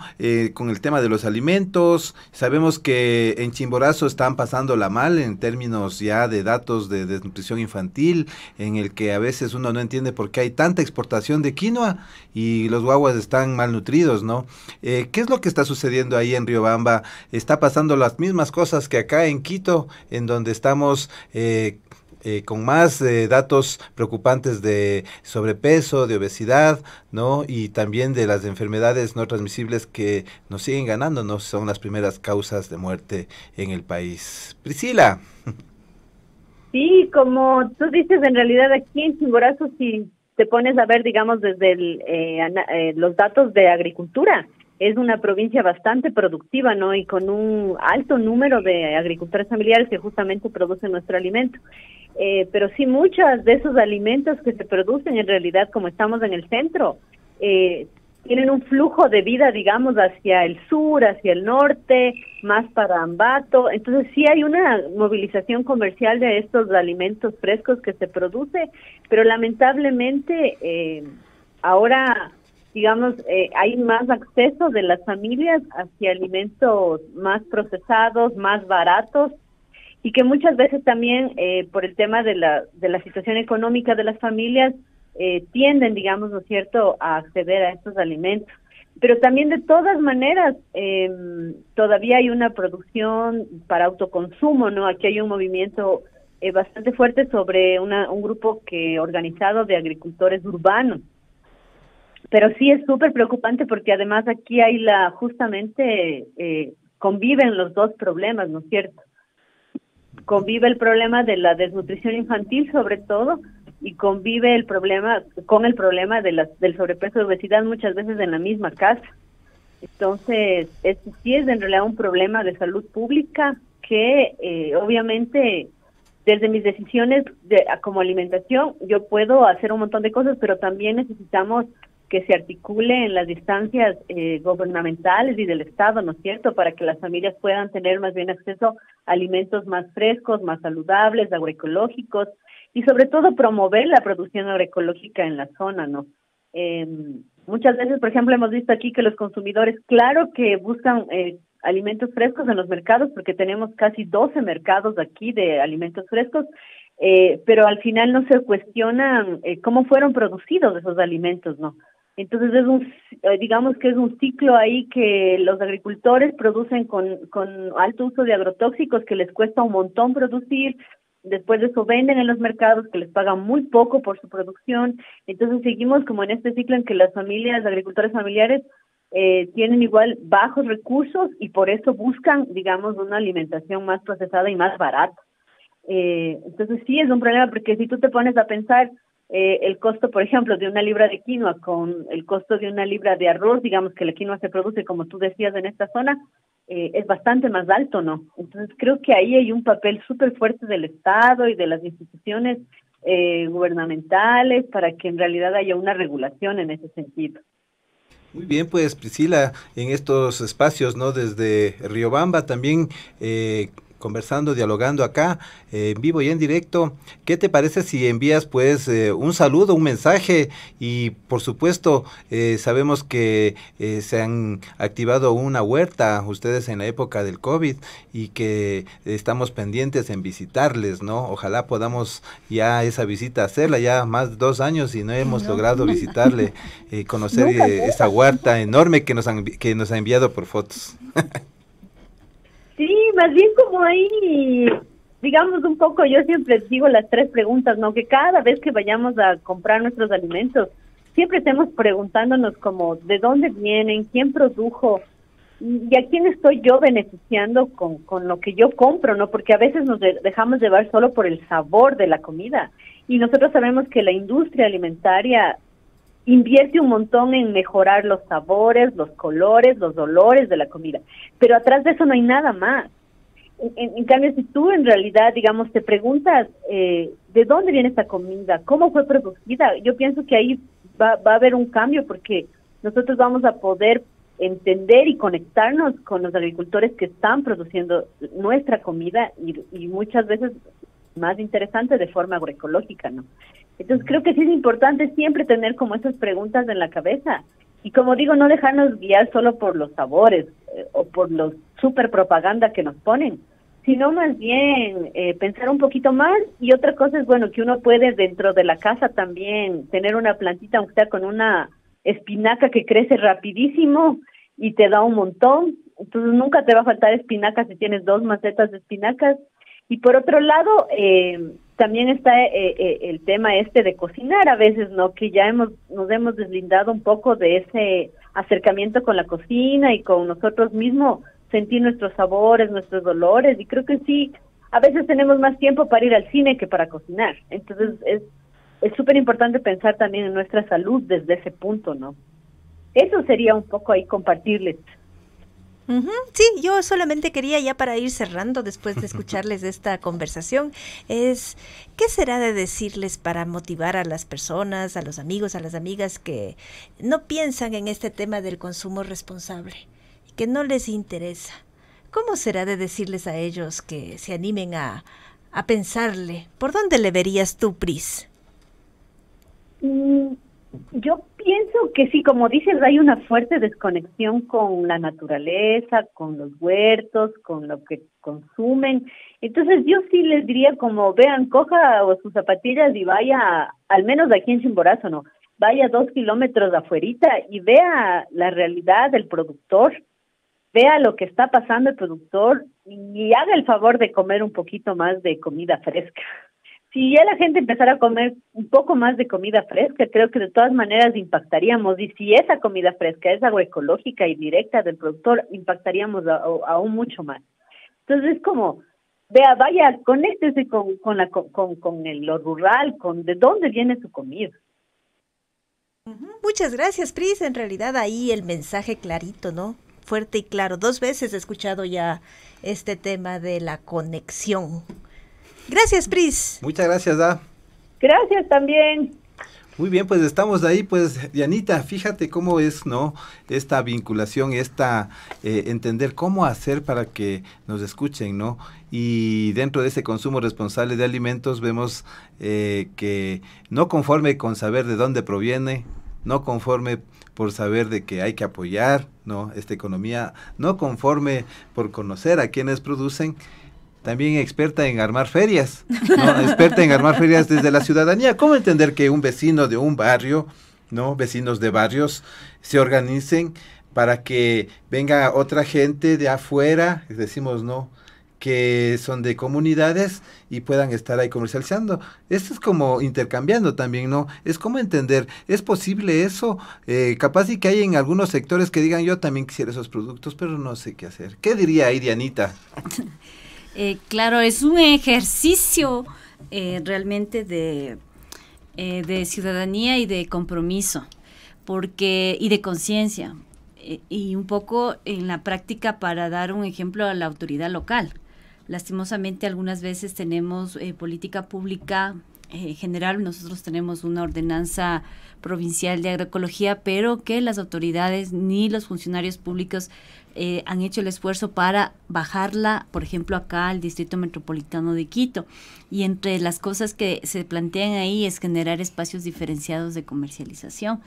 con el tema de los alimentos, sabemos que en Chimborazo están pasando la mal en términos ya de datos de desnutrición infantil, en el que a veces uno no entiende por qué hay tanta exportación de quinoa y los guaguas están malnutridos, ¿no? ¿Qué es lo que está sucediendo ahí en Riobamba? ¿Está pasando las mismas cosas que acá en Quito, en donde estamos eh, eh, con más eh, datos preocupantes de sobrepeso, de obesidad, ¿no? Y también de las enfermedades no transmisibles que nos siguen ganando, ¿no? Son las primeras causas de muerte en el país. Priscila. Sí, como tú dices, en realidad aquí en Chimborazo, si te pones a ver, digamos, desde el, los datos de agricultura, es una provincia bastante productiva, ¿no? Y con un alto número de agricultores familiares que justamente producen nuestro alimento. Eh, pero sí, muchos de esos alimentos que se producen en realidad, como estamos en el centro, eh, tienen un flujo de vida, digamos, hacia el sur, hacia el norte, más para Ambato. Entonces sí hay una movilización comercial de estos alimentos frescos que se produce, pero lamentablemente eh, ahora digamos, eh, hay más acceso de las familias hacia alimentos más procesados, más baratos y que muchas veces también eh, por el tema de la, de la situación económica de las familias eh, tienden, digamos, ¿no es cierto?, a acceder a estos alimentos. Pero también de todas maneras, em, todavía hay una producción para autoconsumo, ¿no? Aquí hay un movimiento bastante fuerte sobre una, un grupo que organizado de agricultores urbanos pero sí es súper preocupante porque además aquí hay la, justamente, eh, conviven los dos problemas, ¿no es cierto? Convive el problema de la desnutrición infantil sobre todo y convive el problema con el problema de las, del sobrepeso y obesidad muchas veces en la misma casa. Entonces, esto sí es en realidad un problema de salud pública que eh, obviamente desde mis decisiones de, como alimentación yo puedo hacer un montón de cosas, pero también necesitamos que se articule en las distancias eh, gubernamentales y del Estado, ¿no es cierto?, para que las familias puedan tener más bien acceso a alimentos más frescos, más saludables, agroecológicos y sobre todo promover la producción agroecológica en la zona, ¿no? Eh, muchas veces, por ejemplo, hemos visto aquí que los consumidores, claro que buscan eh, alimentos frescos en los mercados, porque tenemos casi 12 mercados aquí de alimentos frescos, eh, pero al final no se cuestionan eh, cómo fueron producidos esos alimentos, ¿no? Entonces es un, eh, digamos que es un ciclo ahí que los agricultores producen con, con alto uso de agrotóxicos que les cuesta un montón producir, después de eso venden en los mercados que les pagan muy poco por su producción, entonces seguimos como en este ciclo en que las familias, agricultores familiares, eh, tienen igual bajos recursos y por eso buscan, digamos, una alimentación más procesada y más barata. Eh, entonces sí es un problema porque si tú te pones a pensar eh, el costo, por ejemplo, de una libra de quinoa con el costo de una libra de arroz, digamos que la quinoa se produce, como tú decías, en esta zona, eh, es bastante más alto, ¿no? Entonces creo que ahí hay un papel súper fuerte del Estado y de las instituciones eh, gubernamentales para que en realidad haya una regulación en ese sentido. Muy bien, pues Priscila, en estos espacios, ¿no? Desde Riobamba también eh, conversando, dialogando acá, eh, en vivo y en directo. ¿Qué te parece si envías pues eh, un saludo, un mensaje? Y por supuesto, eh, sabemos que se han activado una huerta ustedes en la época del COVID y que estamos pendientes en visitarles, ¿no? Ojalá podamos ya esa visita hacerla, ya más de dos años y no hemos logrado visitarle, conocer esa huerta enorme que nos, han, que nos ha enviado por fotos. Sí, más bien como ahí, digamos un poco, yo siempre digo las tres preguntas, ¿no? Que cada vez que vayamos a comprar nuestros alimentos, siempre estemos preguntándonos como de dónde vienen, quién produjo y a quién estoy yo beneficiando con, con lo que yo compro, ¿no? Porque a veces nos dejamos llevar solo por el sabor de la comida y nosotros sabemos que la industria alimentaria invierte un montón en mejorar los sabores, los colores, los olores de la comida, pero atrás de eso no hay nada más. En, cambio, si tú en realidad, digamos, te preguntas eh, de dónde viene esta comida, cómo fue producida, yo pienso que ahí va, va a haber un cambio porque nosotros vamos a poder entender y conectarnos con los agricultores que están produciendo nuestra comida y muchas veces más interesante de forma agroecológica, ¿no? Entonces creo que sí es importante siempre tener como esas preguntas en la cabeza. Y como digo, no dejarnos guiar solo por los sabores eh, o por los super propaganda que nos ponen, sino más bien eh, pensar un poquito más. Y otra cosa es bueno que uno puede dentro de la casa también tener una plantita, aunque sea con una espinaca que crece rapidísimo y te da un montón, entonces nunca te va a faltar espinacas si tienes dos macetas de espinacas y por otro lado, eh, también está eh, eh, el tema este de cocinar a veces, ¿no? Que ya hemos nos hemos deslindado un poco de ese acercamiento con la cocina y con nosotros mismos, sentir nuestros sabores, nuestros dolores y creo que sí, a veces tenemos más tiempo para ir al cine que para cocinar. Entonces es es súper importante pensar también en nuestra salud desde ese punto, ¿no? Eso sería un poco ahí compartirles. Sí, yo solamente quería ya para ir cerrando después de escucharles esta conversación, es qué será de decirles para motivar a las personas, a los amigos, a las amigas que no piensan en este tema del consumo responsable, que no les interesa. ¿Cómo será de decirles a ellos que se animen a, a pensarle? ¿Por dónde le verías tú, Pris? Mm, yo pienso que sí, como dices, hay una fuerte desconexión con la naturaleza, con los huertos, con lo que consumen. Entonces yo sí les diría como, vean, coja sus zapatillas y vaya, al menos aquí en Chimborazo, ¿no? Vaya dos kilómetros afuerita y vea la realidad del productor, vea lo que está pasando el productor y haga el favor de comer un poquito más de comida fresca si ya la gente empezara a comer un poco más de comida fresca, creo que de todas maneras impactaríamos. Y si esa comida fresca es agroecológica y directa del productor, impactaríamos aún mucho más. Entonces es como, vea, vaya, conéctese con, con, la, con, con el, lo rural, con de dónde viene su comida. Muchas gracias, Pris. En realidad ahí el mensaje clarito, ¿no? Fuerte y claro. Dos veces he escuchado ya este tema de la conexión Gracias, Pris. Muchas gracias, Da. Gracias también. Muy bien, pues estamos ahí, pues Dianita, fíjate cómo es, ¿no? Esta vinculación, esta eh, entender cómo hacer para que nos escuchen, ¿no? Y dentro de ese consumo responsable de alimentos vemos eh, que no conforme con saber de dónde proviene, no conforme por saber de que hay que apoyar, ¿no? Esta economía, no conforme por conocer a quienes producen, también experta en armar ferias, experta en armar ferias desde la ciudadanía. ¿Cómo entender que un vecino de un barrio ¿no? Vecinos de barrios se organicen para que venga otra gente de afuera, decimos, ¿no? que son de comunidades y puedan estar ahí comercializando. Esto es como intercambiando también, ¿no? Es como entender, ¿es posible eso? Eh, capaz y que hay en algunos sectores que digan, yo también quisiera esos productos, pero no sé qué hacer. ¿Qué diría ahí, Dianita? Eh, claro, es un ejercicio eh, realmente de, de ciudadanía y de compromiso porque y de conciencia y un poco en la práctica para dar un ejemplo a la autoridad local. Lastimosamente algunas veces tenemos eh, política pública eh, general, nosotros tenemos una ordenanza provincial de agroecología, pero que las autoridades ni los funcionarios públicos eh, han hecho el esfuerzo para bajarla, por ejemplo, acá al Distrito Metropolitano de Quito. Y entre las cosas que se plantean ahí es generar espacios diferenciados de comercialización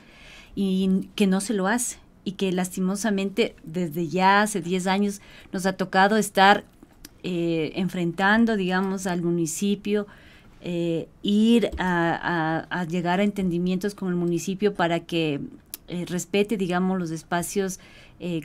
y que no se lo hace y que lastimosamente desde ya hace 10 años nos ha tocado estar eh, enfrentando, digamos, al municipio, eh, ir a, llegar a entendimientos con el municipio para que respete, digamos, los espacios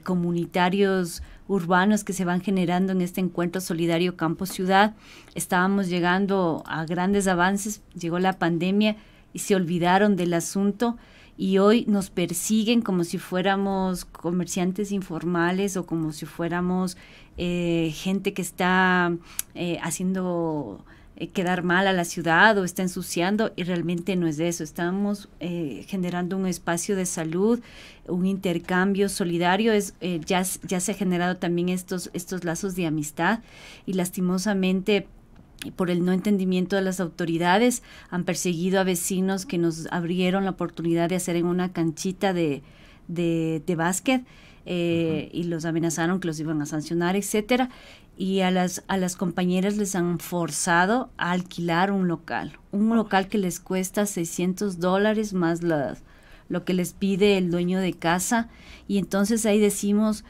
comunitarios urbanos que se van generando en este encuentro solidario campo-ciudad. Estábamos llegando a grandes avances, llegó la pandemia y se olvidaron del asunto y hoy nos persiguen como si fuéramos comerciantes informales o como si fuéramos eh, gente que está eh, haciendo eh, quedar mal a la ciudad o está ensuciando y realmente no es de eso. Estamos generando un espacio de salud, un intercambio solidario. Es, ya, ya se han generado también estos, estos lazos de amistad y lastimosamente por el no entendimiento de las autoridades, han perseguido a vecinos que nos abrieron la oportunidad de hacer en una canchita de, de, de básquet eh, y los amenazaron que los iban a sancionar, etcétera. Y a las, a las compañeras les han forzado a alquilar un local, un local que les cuesta 600 dólares más las, lo que les pide el dueño de casa. Y entonces ahí decimos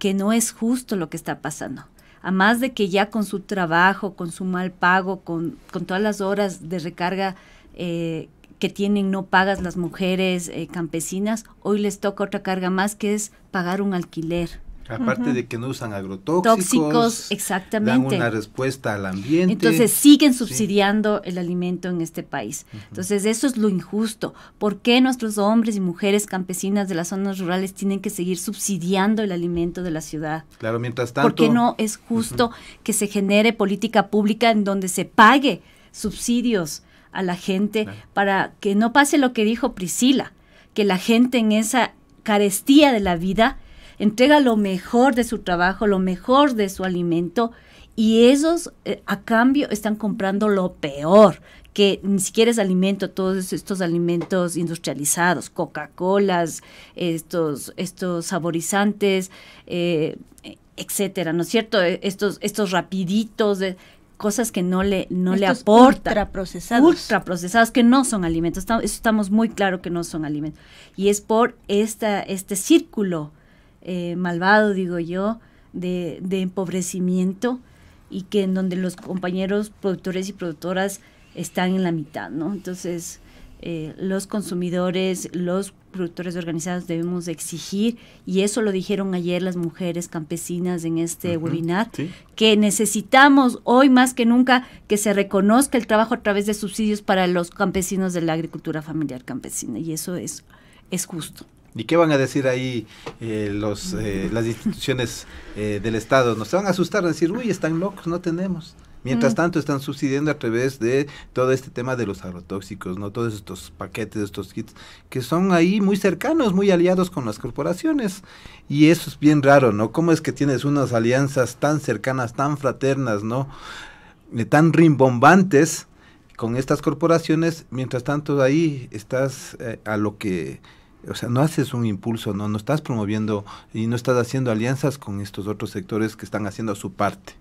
que no es justo lo que está pasando a más de que ya con su trabajo, con su mal pago, con, con todas las horas de recarga eh, que tienen no pagas las mujeres eh, campesinas, hoy les toca otra carga más que es pagar un alquiler. Aparte de que no usan agrotóxicos, Tóxicos, exactamente. dan una respuesta al ambiente. Entonces siguen subsidiando el alimento en este país. Entonces eso es lo injusto. ¿Por qué nuestros hombres y mujeres campesinas de las zonas rurales tienen que seguir subsidiando el alimento de la ciudad? Claro, mientras tanto. ¿Por qué no es justo que se genere política pública en donde se pague subsidios a la gente para que no pase lo que dijo Priscila, que la gente en esa carestía de la vida entrega lo mejor de su trabajo, lo mejor de su alimento y ellos eh, a cambio están comprando lo peor, que ni siquiera es alimento, todos estos alimentos industrializados, Coca-Colas, estos, estos saborizantes, eh, etcétera, ¿no es cierto? Estos, estos rapiditos de cosas que no le, no le aportan. Ultraprocesados. Ultraprocesados, que no son alimentos. Estamos, estamos muy claro que no son alimentos. Y es por esta, este círculo eh, malvado, digo yo, de, empobrecimiento y que en donde los compañeros productores y productoras están en la mitad, ¿no? Entonces, eh, los consumidores, los productores organizados debemos exigir, y eso lo dijeron ayer las mujeres campesinas en este webinar, que necesitamos hoy más que nunca que se reconozca el trabajo a través de subsidios para los campesinos de la agricultura familiar campesina, y eso es, es justo. ¿Y qué van a decir ahí eh, los, eh, las instituciones eh, del Estado? Nos van a asustar, a decir, uy, están locos, no tenemos. Mientras mm. tanto están subsidiando a través de todo este tema de los agrotóxicos, ¿no? Todos estos paquetes, estos kits, que son ahí muy cercanos, muy aliados con las corporaciones. Y eso es bien raro, ¿no? ¿Cómo es que tienes unas alianzas tan cercanas, tan fraternas, ¿no? tan rimbombantes con estas corporaciones, mientras tanto ahí estás a lo que o sea, no haces un impulso, no, no estás promoviendo y no estás haciendo alianzas con estos otros sectores que están haciendo su parte.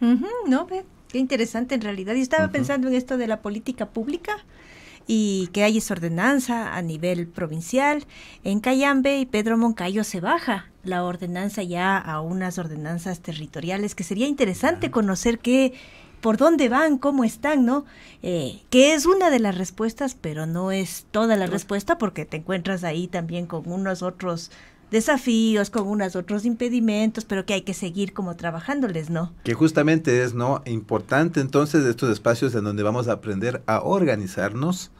no, ve, qué interesante en realidad. Yo estaba pensando en esto de la política pública y que hay esa ordenanza a nivel provincial. En Cayambe y Pedro Moncayo se baja la ordenanza ya a unas ordenanzas territoriales, que sería interesante conocer qué por dónde van, cómo están, ¿no? Eh, que es una de las respuestas, pero no es toda la respuesta porque te encuentras ahí también con unos otros desafíos, con unos otros impedimentos, pero que hay que seguir como trabajándoles, ¿no? Que justamente es no importante entonces estos espacios en donde vamos a aprender a organizarnos,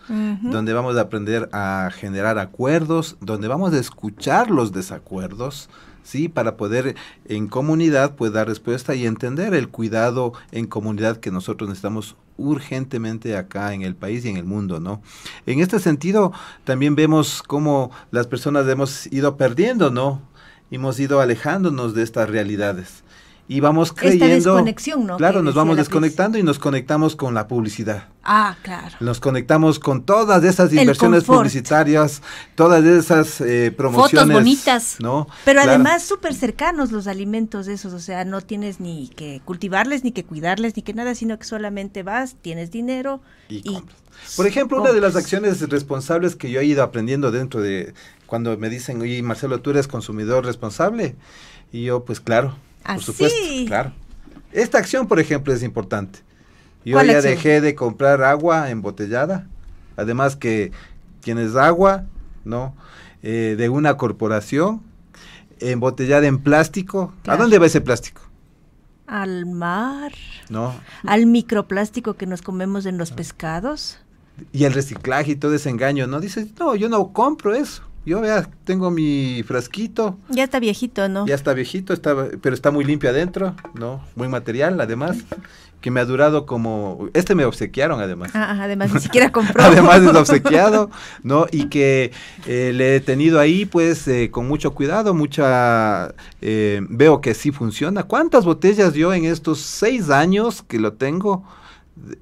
donde vamos a aprender a generar acuerdos, donde vamos a escuchar los desacuerdos, sí, para poder en comunidad pues dar respuesta y entender el cuidado en comunidad que nosotros necesitamos urgentemente acá en el país y en el mundo, ¿no? En este sentido, también vemos cómo las personas hemos ido perdiendo, ¿no? Hemos ido alejándonos de estas realidades. Y vamos Esta creyendo... desconexión, ¿no? Claro, nos vamos desconectando y nos conectamos con la publicidad. Ah, claro. Nos conectamos con todas esas inversiones publicitarias, todas esas eh, promociones. bonitas. ¿no? Pero Claro. además súper cercanos los alimentos esos, o sea, no tienes ni que cultivarles, ni que cuidarles, ni que nada, sino que solamente vas, tienes dinero Y. Por ejemplo, una de las acciones responsables que yo he ido aprendiendo dentro de cuando me dicen, oye, Marcelo, tú eres consumidor responsable. Y yo, pues claro, Ah, por supuesto, sí. claro. Esta acción, por ejemplo, es importante. Yo ¿Cuál ya acción? dejé de comprar agua embotellada. Además que tienes agua, ¿no? Eh, de una corporación embotellada en plástico. Claro. ¿A dónde va ese plástico? al mar, ¿No? al microplástico que nos comemos en los pescados. y el reciclaje y todo ese engaño, ¿no? Dices, no, yo no compro eso. Yo vea, tengo mi frasquito, Ya está viejito, ¿no? ya está viejito, está, pero está muy limpio adentro, ¿no? Buen material, además, que me ha durado como... Este me obsequiaron, además. Ah, ah, además ni siquiera compró. Además es obsequiado, ¿no? Y que eh, le he tenido ahí, pues, eh, con mucho cuidado, mucha... eh, veo que sí funciona. ¿Cuántas botellas yo en estos seis años que lo tengo?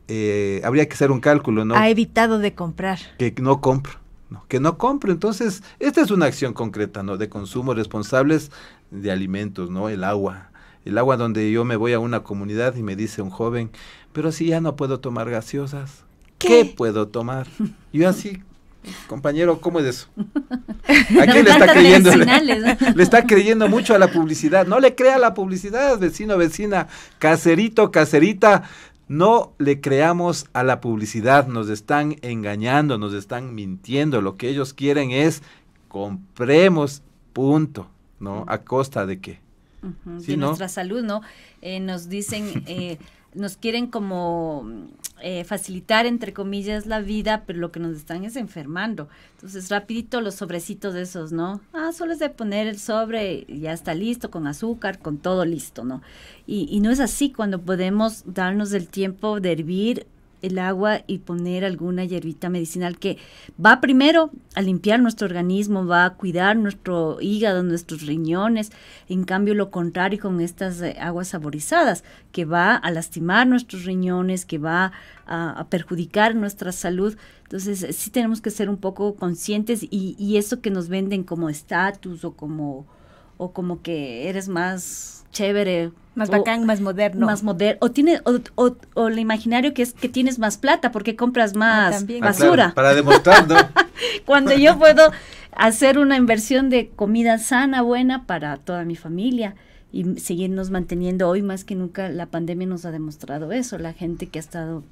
eh, habría que hacer un cálculo, ¿no? Ha evitado de comprar. que no compro, ¿no? que no compro. Entonces, esta es una acción concreta, ¿no? De consumo responsables de alimentos, ¿no? El agua. El agua donde yo me voy a una comunidad y me dice un joven, pero si ya no puedo tomar gaseosas, ¿qué, ¿Qué? puedo tomar? Yo así, compañero, ¿cómo es eso? ¿A quién le está creyendo? medicinales, ¿no? Le está creyendo mucho a la publicidad. No le crea a la publicidad, vecino, vecina, caserito, caserita. No le creamos a la publicidad. Nos están engañando, nos están mintiendo. Lo que ellos quieren es compremos, punto. ¿No? ¿A costa de qué? Sí, de ¿no? nuestra salud, ¿no? Eh, nos dicen, eh, nos quieren como eh, facilitar, entre comillas, la vida, pero lo que nos están es enfermando. Entonces, rapidito los sobrecitos de esos, ¿no? Ah, solo es de poner el sobre y ya está listo, con azúcar, con todo listo, ¿no? Y, y no es así cuando podemos darnos el tiempo de hervir el agua y poner alguna hierbita medicinal que va primero a limpiar nuestro organismo, va a cuidar nuestro hígado, nuestros riñones, en cambio lo contrario con estas eh, aguas saborizadas, que va a lastimar nuestros riñones, que va a, perjudicar nuestra salud. Entonces sí tenemos que ser un poco conscientes y, y eso que nos venden como estatus o como, o como que eres más chévere. Más o- bacán, más moderno. más moderno. O, tiene, o, o, o el imaginario que es que tienes más plata porque compras más también. Ah, basura. claro, para demostrar, ¿no? Cuando yo puedo hacer una inversión de comida sana, buena para toda mi familia y seguirnos manteniendo hoy más que nunca, la pandemia nos ha demostrado eso. La gente que ha estado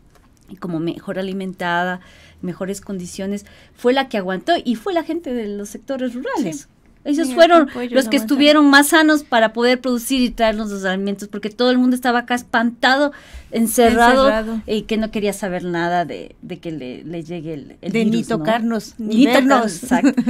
como mejor alimentada, mejores condiciones, fue la que aguantó y fue la gente de los sectores rurales. Ellos fueron los que estuvieron más sanos para poder producir y traernos los alimentos, porque todo el mundo estaba acá espantado, encerrado, Encerrado. y que no quería saber nada de, de que le, le llegue el, el De ni tocarnos, ni Ni tocar- vernos. exacto.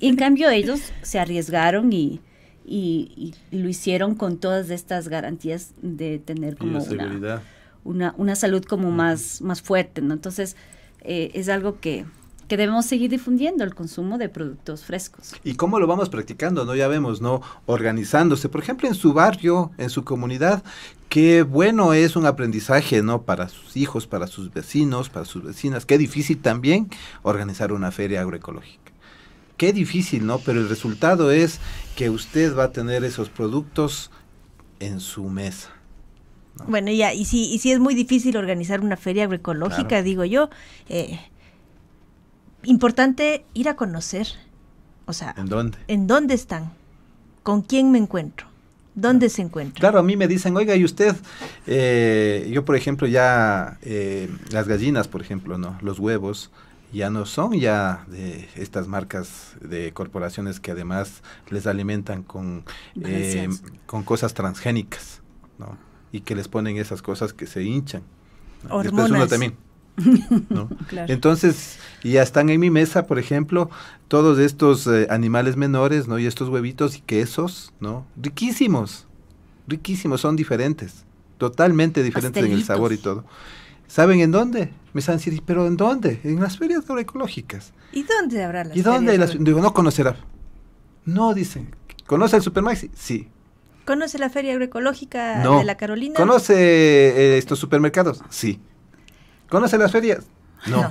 Y en cambio ellos se arriesgaron y, y, y lo hicieron con todas estas garantías de tener como una, una, una salud como más, más fuerte, ¿no? Entonces, eh, es algo que, que debemos seguir difundiendo, el consumo de productos frescos. ¿Y cómo lo vamos practicando? ¿No? Ya vemos, ¿no? Organizándose. Por ejemplo, en su barrio, en su comunidad, qué bueno es un aprendizaje, ¿no? Para sus hijos, para sus vecinos, para sus vecinas. Qué difícil también organizar una feria agroecológica. Qué difícil, ¿no? Pero el resultado es que usted va a tener esos productos en su mesa. Bueno, ya, y si, y si es muy difícil organizar una feria agroecológica, Claro. digo yo, eh, importante ir a conocer, o sea, ¿En dónde? en dónde están, con quién me encuentro, ¿Dónde se encuentra? Claro, a mí me dicen, oiga, y usted, eh, yo por ejemplo ya, eh, las gallinas, por ejemplo, ¿no? Los huevos ya no son ya de estas marcas de corporaciones que además les alimentan con, eh, con cosas transgénicas, ¿no? Y que les ponen esas cosas que se hinchan. ¿no? Después uno Hormonas. también. ¿No? Claro. Entonces, ya están en mi mesa, por ejemplo, todos estos eh, animales menores, ¿no? Y estos huevitos y quesos, ¿no? Riquísimos, riquísimos, son diferentes, totalmente diferentes en el sabor y todo. ¿Saben en dónde? Me están diciendo, pero ¿en dónde? En las ferias agroecológicas. ¿Y dónde habrá las ¿Y dónde? ferias Las- digo, no conocerá. No, dicen. ¿Conoce el Supermaxi? Sí. ¿Conoce la feria agroecológica No. de la Carolina? ¿Conoce eh, estos supermercados? Sí. ¿Conoce las ferias? No.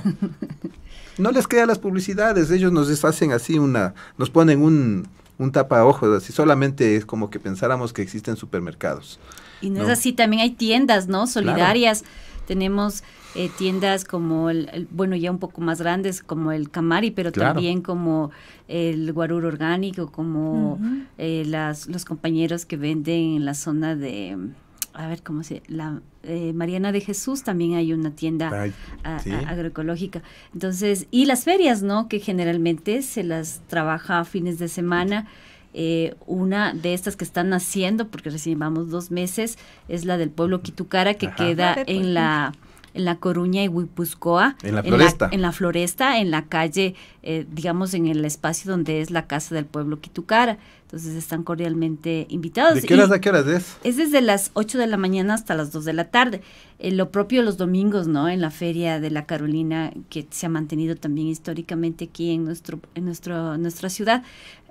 no les crea las publicidades, ellos nos hacen así una, nos ponen un, un tapa ojos, así solamente es como que pensáramos que existen supermercados. Y no, No. es así, también hay tiendas, ¿no? Solidarias. Tenemos eh, tiendas como el, el- bueno, ya un poco más grandes, como el Camari, pero Claro. también como el Guaruro Orgánico, como eh, las, los compañeros que venden en la zona de, a ver, ¿cómo se la eh, Mariana de Jesús también hay una tienda Ay, a- sí. a- agroecológica. Entonces, y las ferias, ¿no? Que generalmente se las trabaja a fines de semana. Eh, una de estas que están haciendo, porque recién vamos dos meses, es la del pueblo Quitucara, que Ajá. queda ver, pues, en la en la Coruña y Huipuscoa. En la Floresta. En la, Floresta, en la calle, eh, digamos, en el espacio donde es la casa del pueblo Quitucara. Entonces están cordialmente invitados. ¿De qué horas Y- a qué horas es? es desde las 8 de la mañana hasta las 2 de la tarde. Eh, lo propio los domingos, ¿no? En la feria de la Carolina, que se ha mantenido también históricamente aquí en nuestro, en nuestro, nuestra ciudad.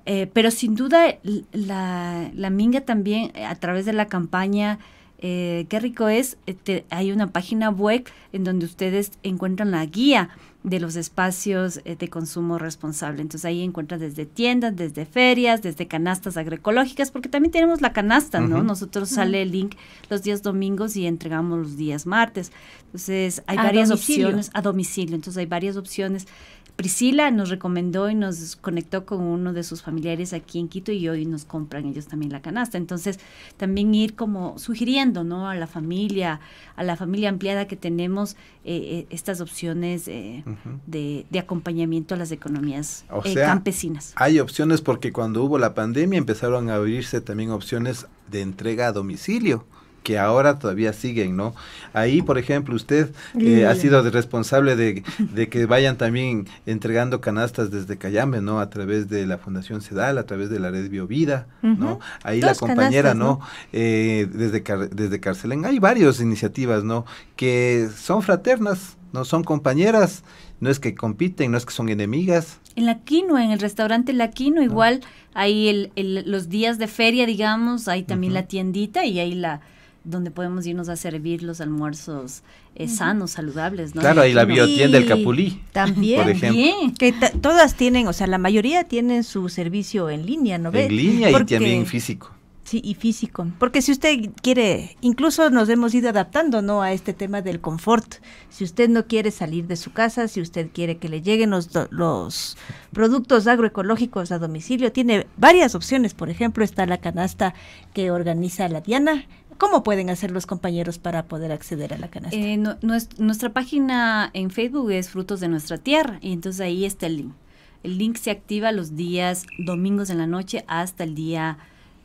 Eh, pero sin duda, la, la Minga también, a través de la campaña eh, Qué rico es, eh, te- hay una página web en donde ustedes encuentran la guía de los espacios eh, de consumo responsable. Entonces ahí encuentran desde tiendas, desde ferias, desde canastas agroecológicas, porque también tenemos la canasta, ¿no? Nosotros sale el link los días domingos y entregamos los días martes. Entonces hay A varias domicilio. opciones a domicilio. Entonces hay varias opciones. Priscila nos recomendó y nos conectó con uno de sus familiares aquí en Quito y hoy nos compran ellos también la canasta. Entonces, también ir como sugiriendo, ¿no? A la familia, a la familia ampliada que tenemos eh, eh, estas opciones eh, de, de acompañamiento a las economías O eh, sea, campesinas. Hay opciones porque cuando hubo la pandemia empezaron a abrirse también opciones de entrega a domicilio que ahora todavía siguen, ¿no? Ahí, por ejemplo, usted eh, ha sido de responsable de, de que vayan también entregando canastas desde Cayambe, ¿no? A través de la Fundación CEDAL, a través de la red Biovida, ¿no? Ujú. Ahí Dos la compañera, canastas, ¿no? ¿no? Eh, desde, Car- desde Carcelén. Hay varias iniciativas, ¿no? Que son fraternas, ¿no? Son compañeras, no es que compiten, no es que son enemigas, En la Quino, en el restaurante La Quino, igual hay el, el- los días de feria, digamos, hay también la tiendita y ahí la donde podemos irnos a servir los almuerzos eh, sanos, saludables, ¿no? Claro, ahí la biotienda El Y Capulí. También. por ejemplo. Bien. Que ta- todas tienen, o sea, la mayoría tienen su servicio en línea, ¿no ve? En línea Porque- y también físico. Sí, y físico. Porque si usted quiere, incluso nos hemos ido adaptando, ¿no? A este tema del confort. Si usted no quiere salir de su casa, si usted quiere que le lleguen los, los productos agroecológicos a domicilio, tiene varias opciones. Por ejemplo, está la canasta que organiza la Diana. ¿Cómo pueden hacer los compañeros para poder acceder a la canasta? Eh, nues- nuestra página en Facebook es Frutos de Nuestra Tierra y entonces ahí está el link. El link se activa los días domingos en la noche hasta el día,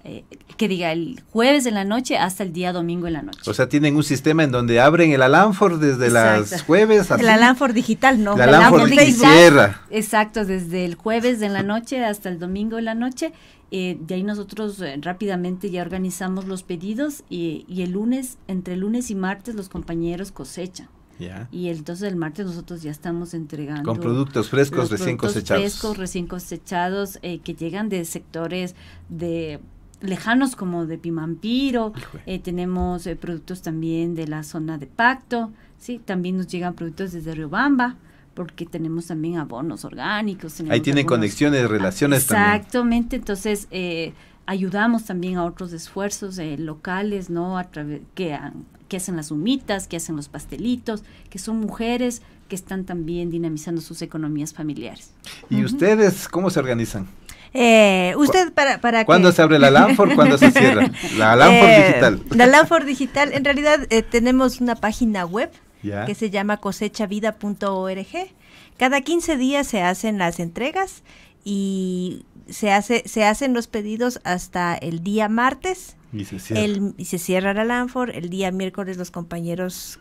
eh, que diga, el jueves en la noche hasta el día domingo en la noche. O sea, tienen un sistema en donde abren el Alanfor desde las Exacto. jueves hasta la Lanford digital, ¿no? Lanford Lanford digital. Exacto, desde el jueves en la noche hasta el domingo en la noche. Eh, de ahí nosotros eh, rápidamente ya organizamos los pedidos y, y el lunes, entre lunes y martes, los compañeros cosechan. Ya. Y el- entonces el martes nosotros ya estamos entregando. Con productos frescos los recién productos cosechados. frescos, recién cosechados, eh, que llegan de sectores de lejanos como de Pimampiro. Eh, tenemos eh, productos también de la zona de Pacto. Sí, también nos llegan productos desde Riobamba porque tenemos también abonos orgánicos. Ahí tienen conexiones, relaciones también. Exactamente, entonces eh, ayudamos también a otros esfuerzos eh, locales, ¿no? A través que, que hacen las humitas, que hacen los pastelitos, que son mujeres que están también dinamizando sus economías familiares. ¿Y ustedes cómo se organizan? Eh, usted para, para ¿Cuándo que- se abre la Lanford? ¿Cuándo se cierra? La Lanford Eh, digital. La Lanford Digital, en realidad eh, tenemos una página web que se llama cosechavida.org. Cada 15 días se hacen las entregas y se, hace, se hacen los pedidos hasta el día martes. Y se cierra. El- y se cierra la Lanford. El día miércoles los compañeros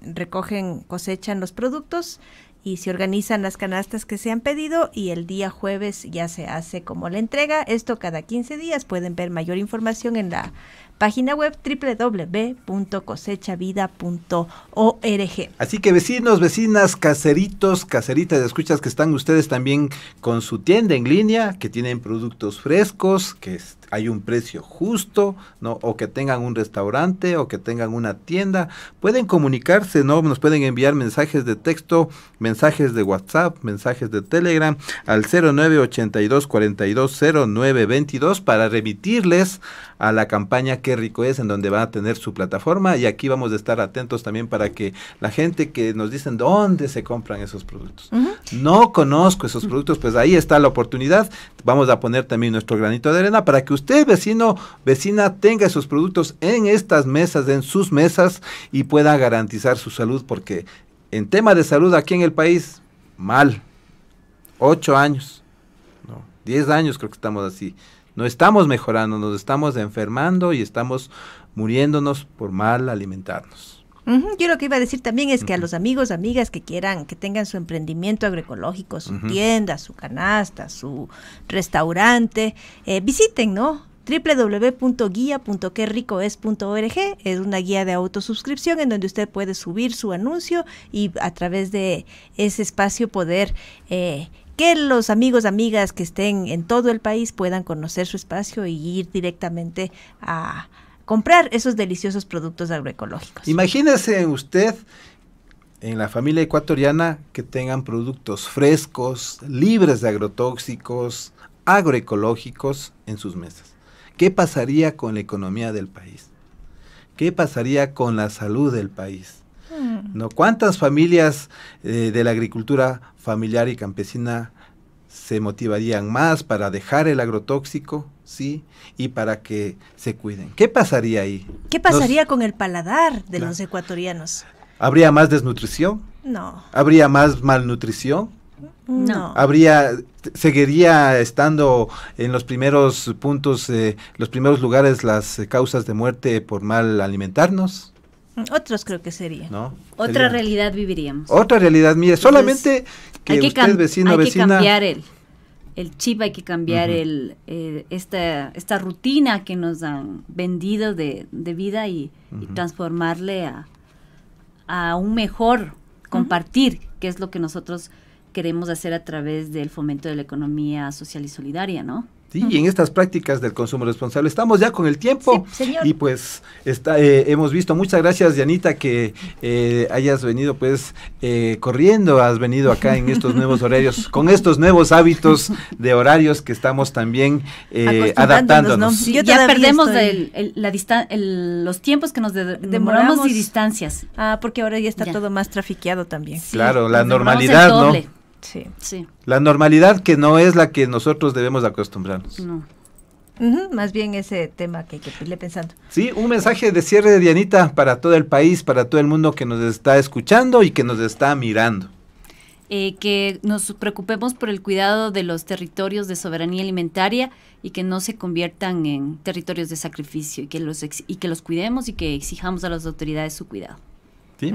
recogen, cosechan los productos y se organizan las canastas que se han pedido y el día jueves ya se hace como la entrega. Esto cada 15 días. Pueden ver mayor información en la página web www.cosechavida.org. Así que vecinos, vecinas, caseritos, caseritas, escuchas que están ustedes también con su tienda en línea, que tienen productos frescos, que hay un precio justo, ¿no? O que tengan un restaurante o que tengan una tienda, pueden comunicarse, ¿no? Nos pueden enviar mensajes de texto, mensajes de WhatsApp, mensajes de Telegram al 0982 42 0922 para remitirles a la campaña Qué rico es, en donde van a tener su plataforma y aquí vamos a estar atentos también para que la gente que nos dicen dónde se compran esos productos. No conozco esos productos, pues ahí está la oportunidad. Vamos a poner también nuestro granito de arena para que usted, vecino, vecina, tenga esos productos en estas mesas, en sus mesas y pueda garantizar su salud, porque en tema de salud aquí en el país, mal. Ocho años, diez años creo que estamos así. No estamos mejorando, nos estamos enfermando y estamos muriéndonos por mal alimentarnos. Yo lo que iba a decir también es que a los amigos, amigas que quieran, que tengan su emprendimiento agroecológico, su tienda, su canasta, su restaurante, eh, visiten, ¿no? www.guía.quericoes.org es una guía de autosuscripción en donde usted puede subir su anuncio y a través de ese espacio poder eh, que los amigos, amigas que estén en todo el país puedan conocer su espacio y ir directamente a comprar esos deliciosos productos agroecológicos. Imagínese usted en la familia ecuatoriana que tengan productos frescos, libres de agrotóxicos, agroecológicos en sus mesas. ¿Qué pasaría con la economía del país? ¿Qué pasaría con la salud del país? ¿No? ¿Cuántas familias eh, de la agricultura familiar y campesina se motivarían más para dejar el agrotóxico, sí, y para que se cuiden? ¿Qué pasaría ahí? ¿Qué Nos- pasaría con el paladar de Claro. los ecuatorianos? ¿Habría más desnutrición? No, ¿Habría más malnutrición? no. ¿Habría, seguiría estando en los primeros puntos, eh, los primeros lugares las causas de muerte por mal alimentarnos? Otros creo que sería. ¿No? Otra Sería- realidad viviríamos. Otra realidad, mire, solamente que, hay que, usted, vecino, hay que vecina, cambiar el, el chip, hay que cambiar el, eh, esta, esta rutina que nos han vendido de, de vida y, y transformarle a, a un mejor compartir, que es lo que nosotros queremos hacer a través del fomento de la economía social y solidaria, ¿no? Sí, y en estas prácticas del consumo responsable estamos ya con el tiempo Sí, señor. y pues está, eh, hemos visto, muchas gracias Yanita que eh, hayas venido pues eh, corriendo, has venido acá en estos nuevos horarios, con estos nuevos hábitos de horarios que estamos también eh, adaptándonos. ¿no? Sí, Yo ya perdemos estoy- el- el- la distan- el- los tiempos que nos de- demoramos, Demoramos. y distancias. Ah, porque ahora ya está Ya. todo más trafiqueado también. Sí, Claro, la normalidad, ¿no? Sí. Sí, La normalidad que no es la que nosotros debemos acostumbrarnos. no. Más bien ese tema que hay que irle pensando. Sí, un mensaje de cierre de Dianita para todo el país, para todo el mundo que nos está escuchando y que nos está mirando. Eh, que nos preocupemos por el cuidado de los territorios de soberanía alimentaria y que no se conviertan en territorios de sacrificio y que los ex- y que los cuidemos y que exijamos a las autoridades su cuidado. ¿sí?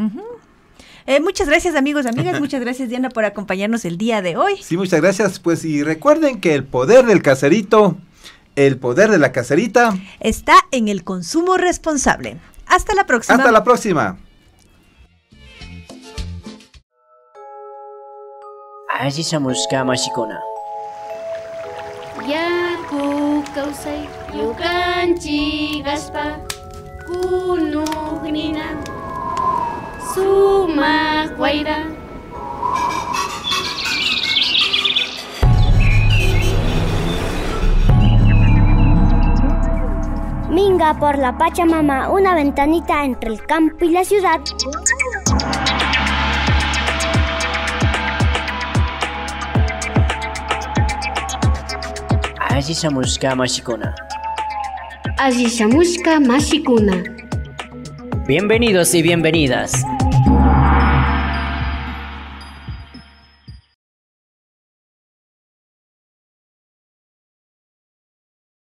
Eh, muchas gracias amigos, amigas. muchas gracias Diana por acompañarnos el día de hoy. Sí, muchas gracias. Pues y recuerden que el poder del caserito, el poder de la caserita. Está en el consumo responsable. Hasta la próxima. Hasta la próxima. Allí Samuska Mashikuna. Yaku kawsay yukanchik aspa kunugnina sumaq wayra Minga por la Pachamama, una ventanita entre el campo y la ciudad. Allí Samuska Mashikuna. Allí Shamushka Mashikuna. Bienvenidos y bienvenidas.